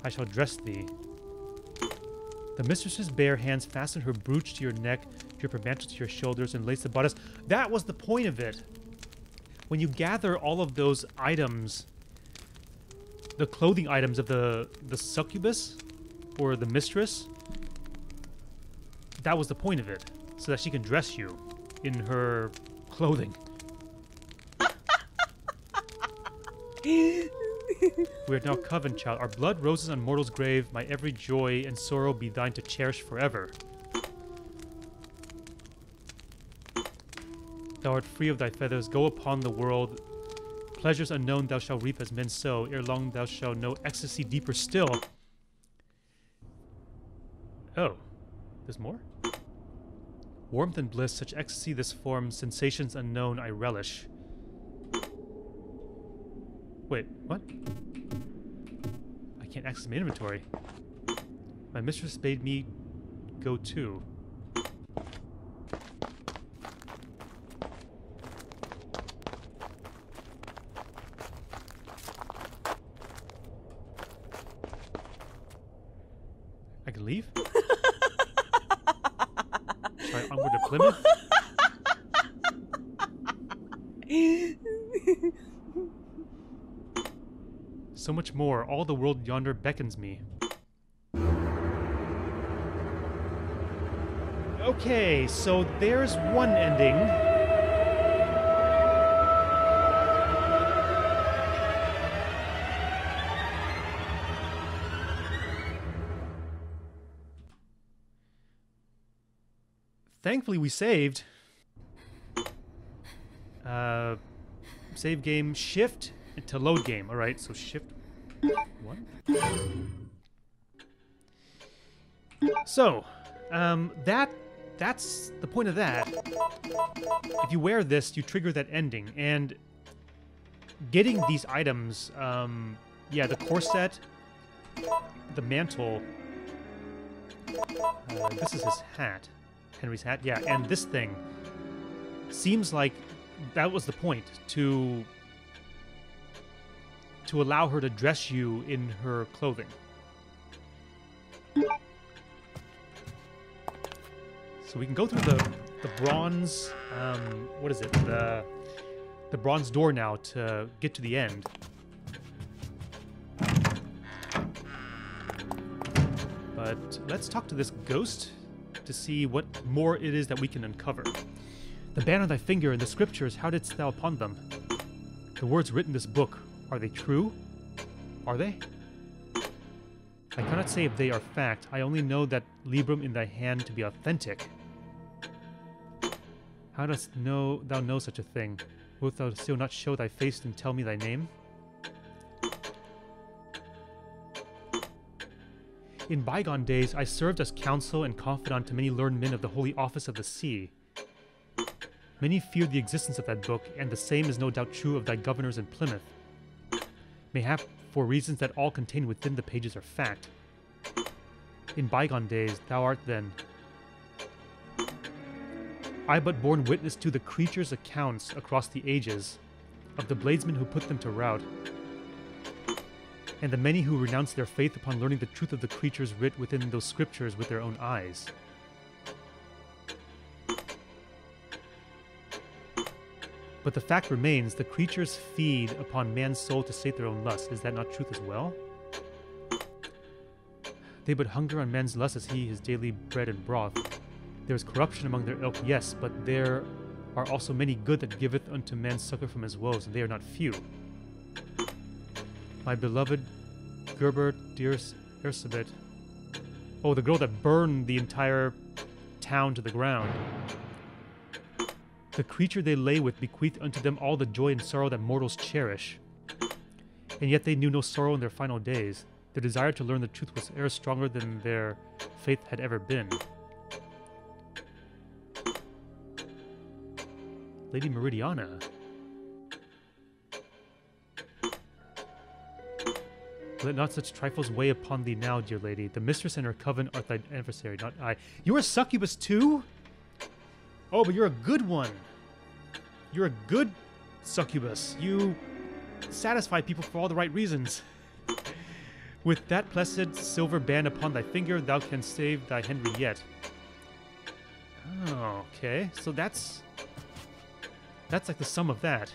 Speaker 1: I shall dress thee. The mistress's bare hands fasten her brooch to your neck, her mantle to your shoulders, and lace the bodice. That was the point of it. When you gather all of those items, the clothing items of the the succubus or the mistress, that was the point of it, so that she can dress you in her clothing. we are now coven child. Our blood roses on mortal's grave. My every joy and sorrow be thine to cherish forever. Thou art free of thy feathers. Go upon the world. Pleasures unknown thou shalt reap as men sow. Ere long thou shalt know ecstasy deeper still. Oh. There's more? Warmth and bliss, such ecstasy this form, sensations unknown I relish. Wait, what? I can't access my inventory. My mistress bade me go too. I can leave? Try onward to Plymouth? so much more. All the world yonder beckons me. Okay, so there's one ending. Thankfully, we saved. Uh, save game, shift to load game. All right, so shift So, um, that that's the point of that. If you wear this, you trigger that ending, and getting these items, um, yeah, the corset, the mantle. Uh, this is his hat. Henry's hat, yeah, and this thing seems like that was the point to to allow her to dress you in her clothing. So we can go through the the bronze um, what is it the the bronze door now to get to the end. But let's talk to this ghost to see what more it is that we can uncover. The ban on thy finger and the scriptures, how didst thou upon them? The words written in this book, are they true? Are they? I cannot say if they are fact. I only know that librum in thy hand to be authentic. How dost know thou know such a thing? Wilt thou still not show thy face and tell me thy name? In bygone days, I served as counsel and confidant to many learned men of the holy office of the see. Many feared the existence of that book, and the same is no doubt true of thy governors in Plymouth. Mayhap for reasons that all contained within the pages are fact. In bygone days, thou art then. I but borne witness to the creatures' accounts across the ages, of the bladesmen who put them to rout, and the many who renounce their faith upon learning the truth of the creatures writ within those scriptures with their own eyes. But the fact remains, the creatures feed upon man's soul to sate their own lust. Is that not truth as well? They but hunger on man's lust as he his daily bread and broth. There is corruption among their ilk, yes, but there are also many good that giveth unto man succor from his woes, and they are not few. My beloved Gerber, dearest Ersabet. Oh, the girl that burned the entire town to the ground. The creature they lay with bequeathed unto them all the joy and sorrow that mortals cherish. And yet they knew no sorrow in their final days. Their desire to learn the truth was ever stronger than their faith had ever been. Lady Meridiana. Let not such trifles weigh upon thee now, dear lady. The mistress and her coven art thy adversary, not I. You are a succubus too? Oh, but you're a good one. You're a good succubus. You satisfy people for all the right reasons. With that blessed silver band upon thy finger, thou canst save thy Henry yet. Oh, okay. So that's... That's like the sum of that.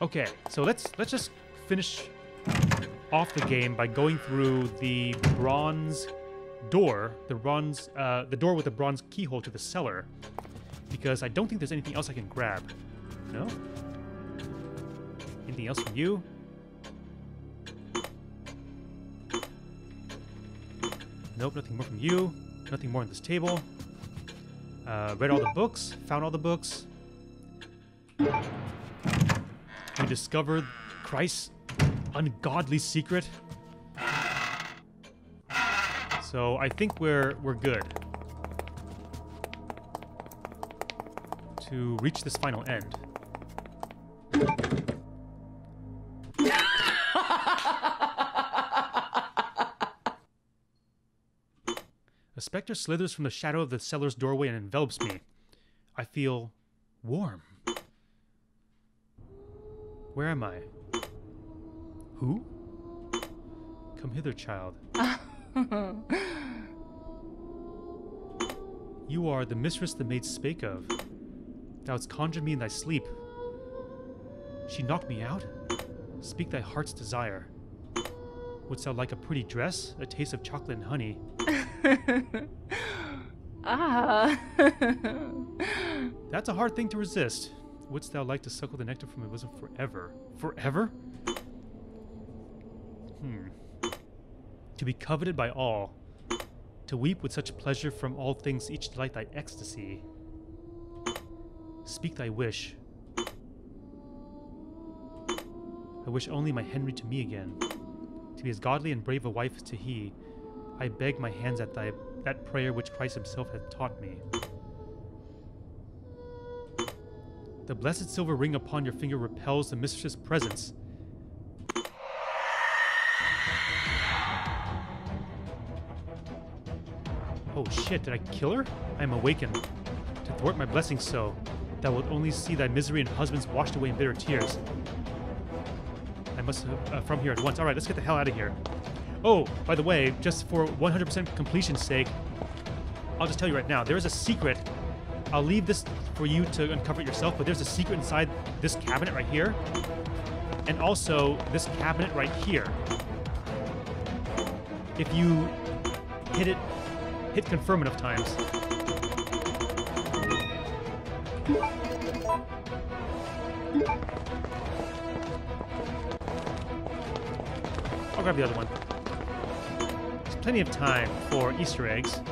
Speaker 1: Okay, so let's let's just finish off the game by going through the bronze door, the bronze, uh, the door with the bronze keyhole to the cellar, because I don't think there's anything else I can grab. No. Anything else from you? Nope, nothing more from you. Nothing more on this table. Uh, read all the books, found all the books. We discovered Christ's ungodly secret. So I think we're we're good to reach this final end. Specter slithers from the shadow of the cellar's doorway and envelops me. I feel warm. Where am I? Who? Come hither, child. you are the mistress the maid spake of. Thou hast conjured me in thy sleep. She knocked me out? Speak thy heart's desire. Wouldst thou like a pretty dress, a taste of chocolate and honey?
Speaker 2: ah.
Speaker 1: That's a hard thing to resist. Wouldst thou like to suckle the nectar from my bosom forever? Forever? Hmm. To be coveted by all. To weep with such pleasure from all things, each delight thy ecstasy. Speak thy wish. I wish only my Henry to me again. To be as godly and brave a wife as to he. I beg my hands at thy that prayer which Christ himself hath taught me. The blessed silver ring upon your finger repels the mistress' presence. Oh shit, did I kill her? I am awakened. To thwart my blessings so, thou wilt only see thy misery and husbands washed away in bitter tears. I must uh, from here at once. Alright, let's get the hell out of here. Oh, by the way, just for 100% completion's sake, I'll just tell you right now, there is a secret. I'll leave this for you to uncover it yourself, but there's a secret inside this cabinet right here. And also this cabinet right here. If you hit it, hit confirm enough times. I'll grab the other one. Plenty of time for Easter eggs.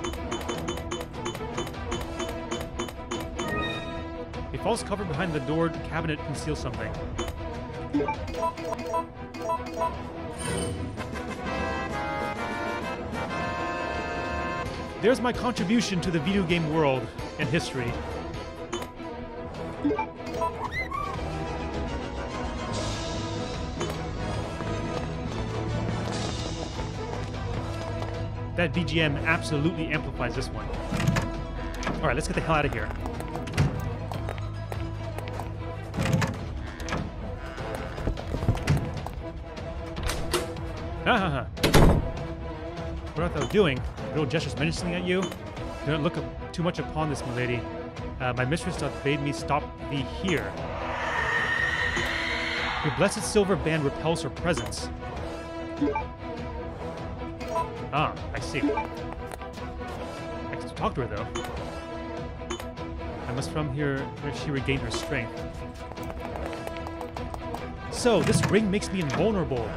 Speaker 1: A false cover behind the door cabinet conceals something. There's my contribution to the video game world and history. That BGM absolutely amplifies this one. Alright, let's get the hell out of here. Ha ha ha. What art thou doing? Little gestures menacing at you? Do not look too much upon this, milady. Uh, my mistress doth bade me stop thee here. Your blessed silver band repels her presence. Ah, See. I can talk to her, though. I must from here where she regained her strength. So, this ring makes me invulnerable.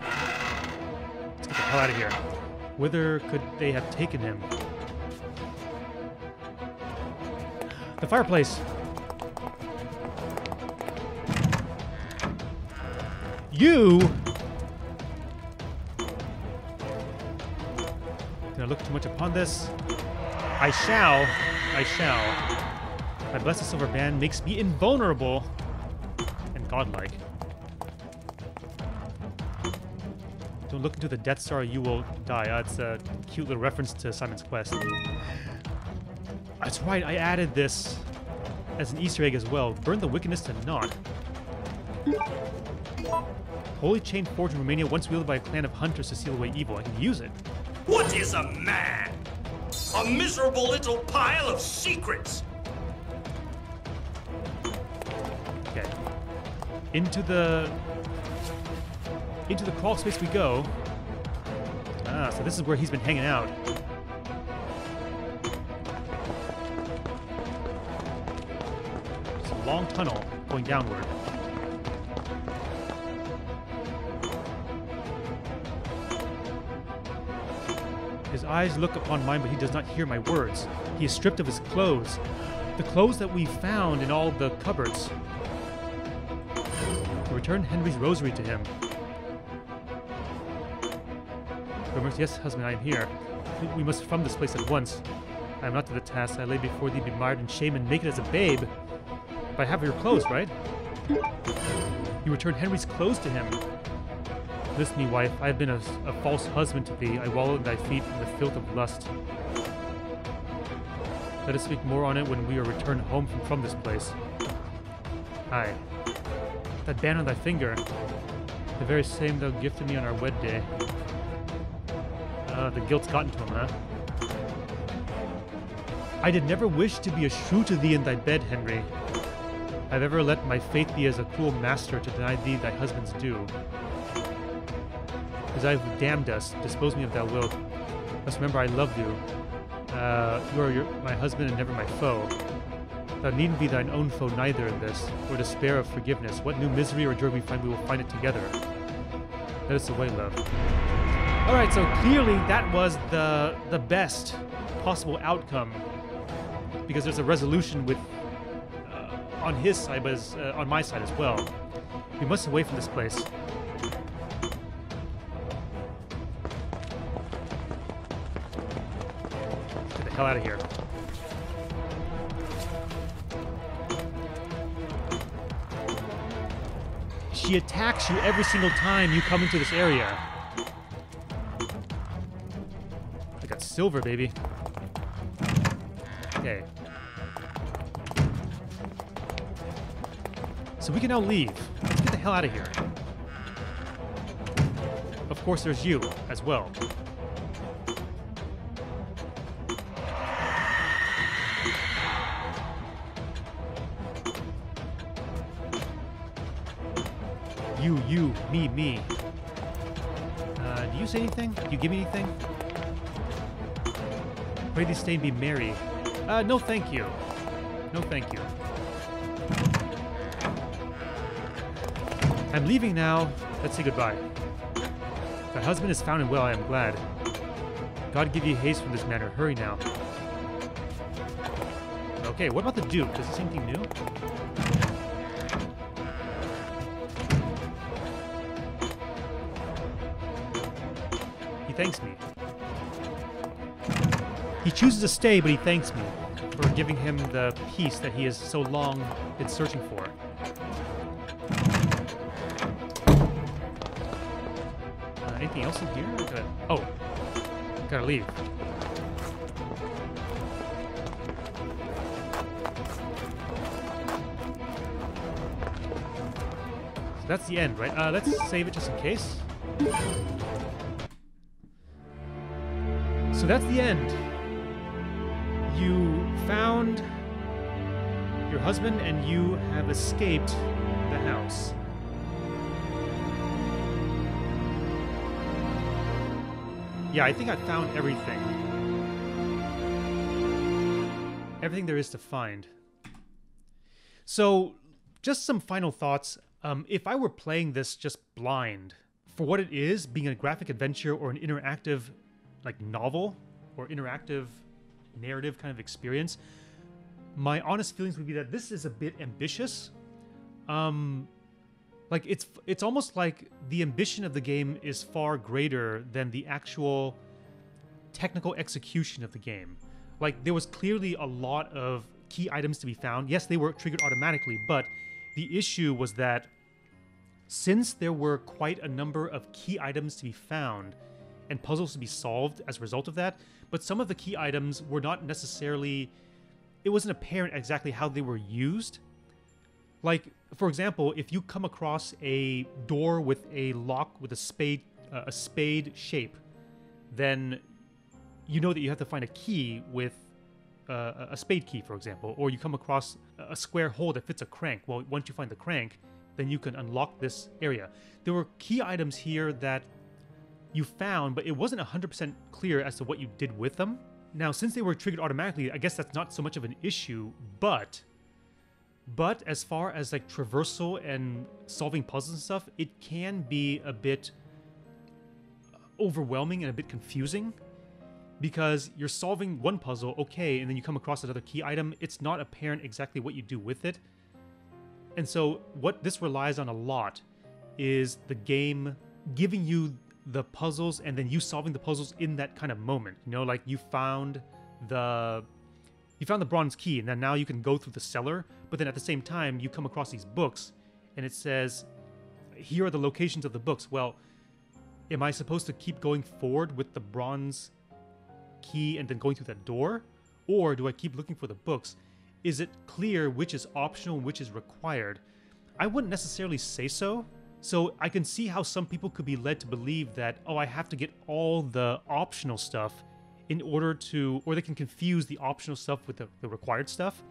Speaker 1: Let's get the hell out of here. Whither could they have taken him? The fireplace! You! Much upon this? I shall. I shall. My blessed silver band makes me invulnerable and godlike. Don't look into the Death Star, you will die. Uh, That's a cute little reference to Simon's Quest. That's right, I added this as an Easter egg as well. Burn the wickedness to naught. Holy chain forged in Romania, once wielded by a clan of hunters to seal away evil. I can use it.
Speaker 3: What is a man? A miserable little pile of secrets.
Speaker 1: Okay. Into the into the crawl space we go. Ah, so this is where he's been hanging out. It's a long tunnel. going downward. Eyes look upon mine, but he does not hear my words. He is stripped of his clothes. The clothes that we found in all the cupboards. We return Henry's rosary to him. Yes, husband, I am here. We- must from this place at once. I am not to the task. I lay before thee, bemired in shame and naked as a babe. But I have your clothes, right? You return Henry's clothes to him. Listen, me, wife. I have been a, a false husband to thee. I wallow at thy feet in the filth of lust. Let us speak more on it when we are returned home from, from this place. Aye. That band on thy finger, the very same thou gifted me on our wed day. Uh, the guilt's gotten to him, huh? I did never wish to be a shrew to thee in thy bed, Henry. I've ever let my faith be as a cruel master to deny thee thy husband's due. As I have damned us, dispose me of thou wilt. Must remember I love you. Uh, you are your, my husband and never my foe. Thou needn't be thine own foe neither in this, or despair of forgiveness. What new misery or joy we find, we will find it together. Let us away, love. All right, so clearly that was the the best possible outcome because there's a resolution with uh, on his side, but as, uh, on my side as well. We must away from this place. Hell out of here. She attacks you every single time you come into this area. I got silver, baby. Okay. So we can now leave. Let's get the hell out of here. Of course, there's you as well. You, me, me. Uh, do you say anything? Do you give me anything? Pray stay and be merry. Uh, no thank you. No thank you. I'm leaving now. Let's say goodbye. Thy husband is found and well, I am glad. God give you haste from this manner. Hurry now. Okay, what about the Duke? Does say anything new? Chooses to stay, but he thanks me for giving him the peace that he has so long been searching for. Uh, anything else in here? Gotta, oh, gotta leave. So that's the end, right? Uh, let's save it just in case. So that's the end. You found your husband and you have escaped the house. Yeah, I think I found everything. Everything there is to find. So, just some final thoughts. Um, if I were playing this just blind, for what it is, being a graphic adventure or an interactive, like novel or interactive narrative kind of experience, my honest feelings would be that this is a bit ambitious. Um, like it's it's almost like the ambition of the game is far greater than the actual technical execution of the game. Like there was clearly a lot of key items to be found. Yes, they were triggered automatically, but the issue was that since there were quite a number of key items to be found and puzzles to be solved as a result of that, but some of the key items were not necessarily it wasn't apparent exactly how they were used. Like, for example, if you come across a door with a lock with a spade, uh, a spade shape, then you know that you have to find a key with uh, a spade key, for example, or you come across a square hole that fits a crank. Well, once you find the crank, then you can unlock this area. There were key items here that you found, but it wasn't 100% clear as to what you did with them. Now, since they were triggered automatically, I guess that's not so much of an issue, but But as far as like traversal and solving puzzles and stuff, it can be a bit overwhelming and a bit confusing because you're solving one puzzle, okay, and then you come across another key item, it's not apparent exactly what you do with it. And so, what this relies on a lot is the game giving you the puzzles and then you solving the puzzles in that kind of moment. You know, like you found the you found the bronze key and then now you can go through the cellar, but then at the same time you come across these books and it says here are the locations of the books. Well, am I supposed to keep going forward with the bronze key and then going through that door? Or do I keep looking for the books? Is it clear which is optional and which is required? I wouldn't necessarily say so. So I can see how some people could be led to believe that, oh, I have to get all the optional stuff in order to, or they can confuse the optional stuff with the, the required stuff.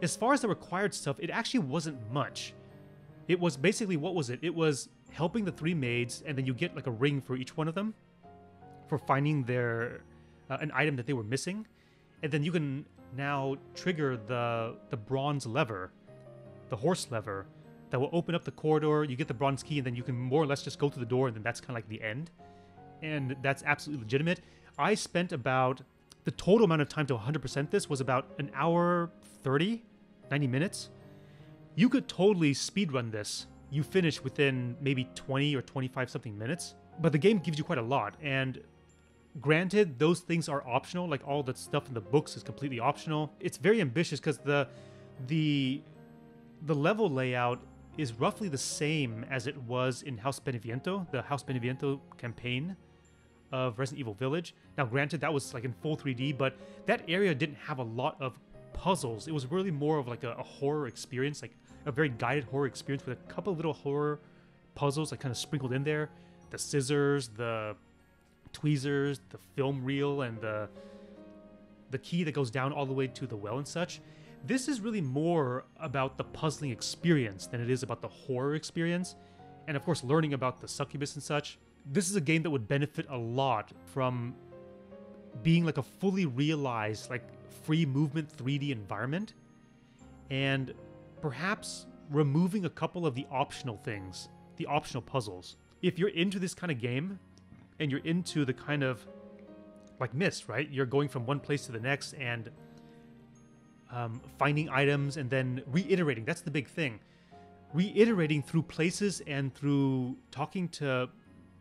Speaker 1: As far as the required stuff, it actually wasn't much. It was basically, what was it? It was helping the three maids, and then you get like a ring for each one of them for finding their uh, an item that they were missing, and then you can now trigger the the bronze lever, the horse lever, that will open up the corridor. You get the bronze key, and then you can more or less just go to the door, and then that's kind of like the end. And that's absolutely legitimate. I spent about the total amount of time to 100% this was about an hour 30, 90 minutes. You could totally speedrun this. You finish within maybe 20 or 25 something minutes, but the game gives you quite a lot. And granted, those things are optional. Like all the stuff in the books is completely optional. It's very ambitious because the the the level layout is roughly the same as it was in House Beneviento, the House Beneviento campaign of Resident Evil Village. Now, granted, that was like in full 3D, but that area didn't have a lot of puzzles. It was really more of like a, a horror experience, like a very guided horror experience with a couple little horror puzzles like kind of sprinkled in there. The scissors, the tweezers, the film reel, and the the key that goes down all the way to the well and such. This is really more about the puzzling experience than it is about the horror experience. And of course, learning about the succubus and such. This is a game that would benefit a lot from being like a fully realized, like free movement 3D environment. And perhaps removing a couple of the optional things, the optional puzzles. If you're into this kind of game and you're into the kind of like Myst, right? You're going from one place to the next and um, finding items and then reiterating. That's the big thing. Reiterating through places and through talking to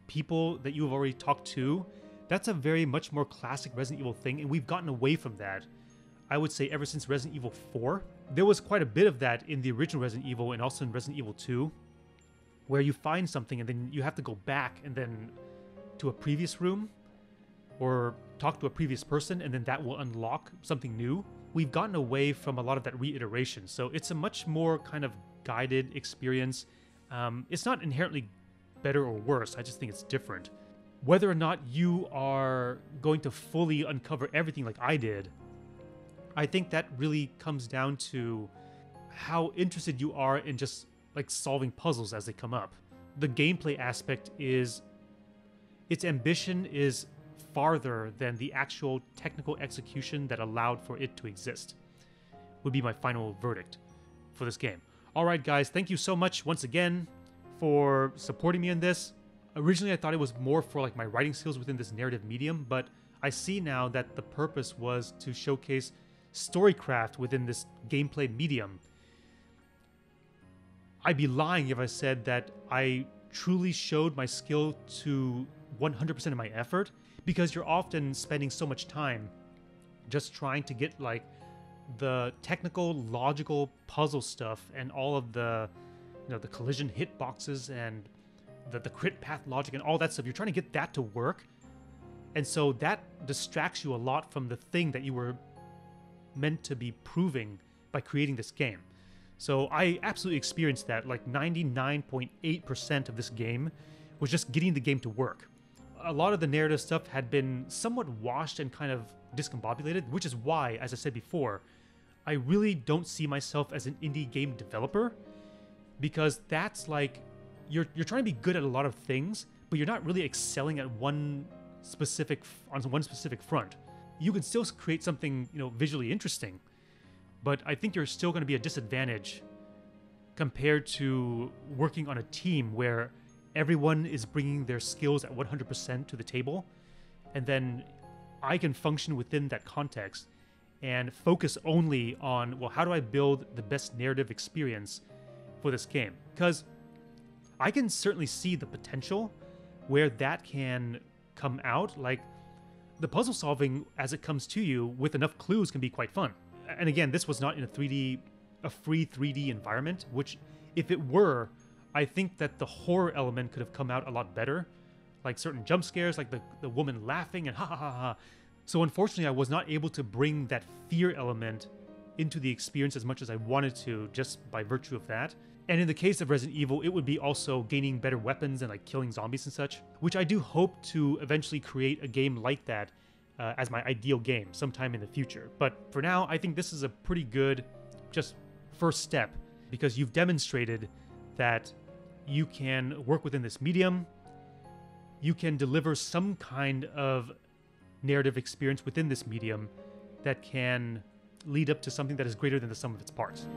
Speaker 1: people that you have already talked to. That's a very much more classic Resident Evil thing, and we've gotten away from that. I would say ever since Resident Evil 4. There was quite a bit of that in the original Resident Evil and also in Resident Evil 2, where you find something and then you have to go back and then to a previous room or talk to a previous person and then that will unlock something new we've gotten away from a lot of that reiteration. So it's a much more kind of guided experience. Um, it's not inherently better or worse. I just think it's different. Whether or not you are going to fully uncover everything like I did, I think that really comes down to how interested you are in just like solving puzzles as they come up. The gameplay aspect is its ambition is farther than the actual technical execution that allowed for it to exist, would be my final verdict for this game. All right, guys, thank you so much once again for supporting me in this. Originally, I thought it was more for like my writing skills within this narrative medium, but I see now that the purpose was to showcase storycraft within this gameplay medium. I'd be lying if I said that I truly showed my skill to 100% of my effort because you're often spending so much time just trying to get like the technical logical puzzle stuff and all of the you know the collision hitboxes and the, the crit path logic and all that stuff. You're trying to get that to work. And so that distracts you a lot from the thing that you were meant to be proving by creating this game. So i absolutely experienced that like 99.8% of this game was just getting the game to work a lot of the narrative stuff had been somewhat washed and kind of discombobulated, which is why, as I said before, I really don't see myself as an indie game developer because that's like you're you're trying to be good at a lot of things, but you're not really excelling at one specific on one specific front. You can still create something, you know, visually interesting, but I think you're still going to be a disadvantage compared to working on a team where everyone is bringing their skills at 100% to the table. And then I can function within that context and focus only on, well, how do I build the best narrative experience for this game? Because I can certainly see the potential where that can come out. Like the puzzle solving as it comes to you with enough clues can be quite fun. And again, this was not in a 3D, a free 3D environment, which if it were, I think that the horror element could have come out a lot better. Like certain jump scares, like the, the woman laughing and ha ha ha ha. So unfortunately, I was not able to bring that fear element into the experience as much as I wanted to just by virtue of that. And in the case of Resident Evil, it would be also gaining better weapons and like killing zombies and such, which I do hope to eventually create a game like that uh, as my ideal game sometime in the future. But for now, I think this is a pretty good just first step because you've demonstrated that you can work within this medium, you can deliver some kind of narrative experience within this medium that can lead up to something that is greater than the sum of its parts.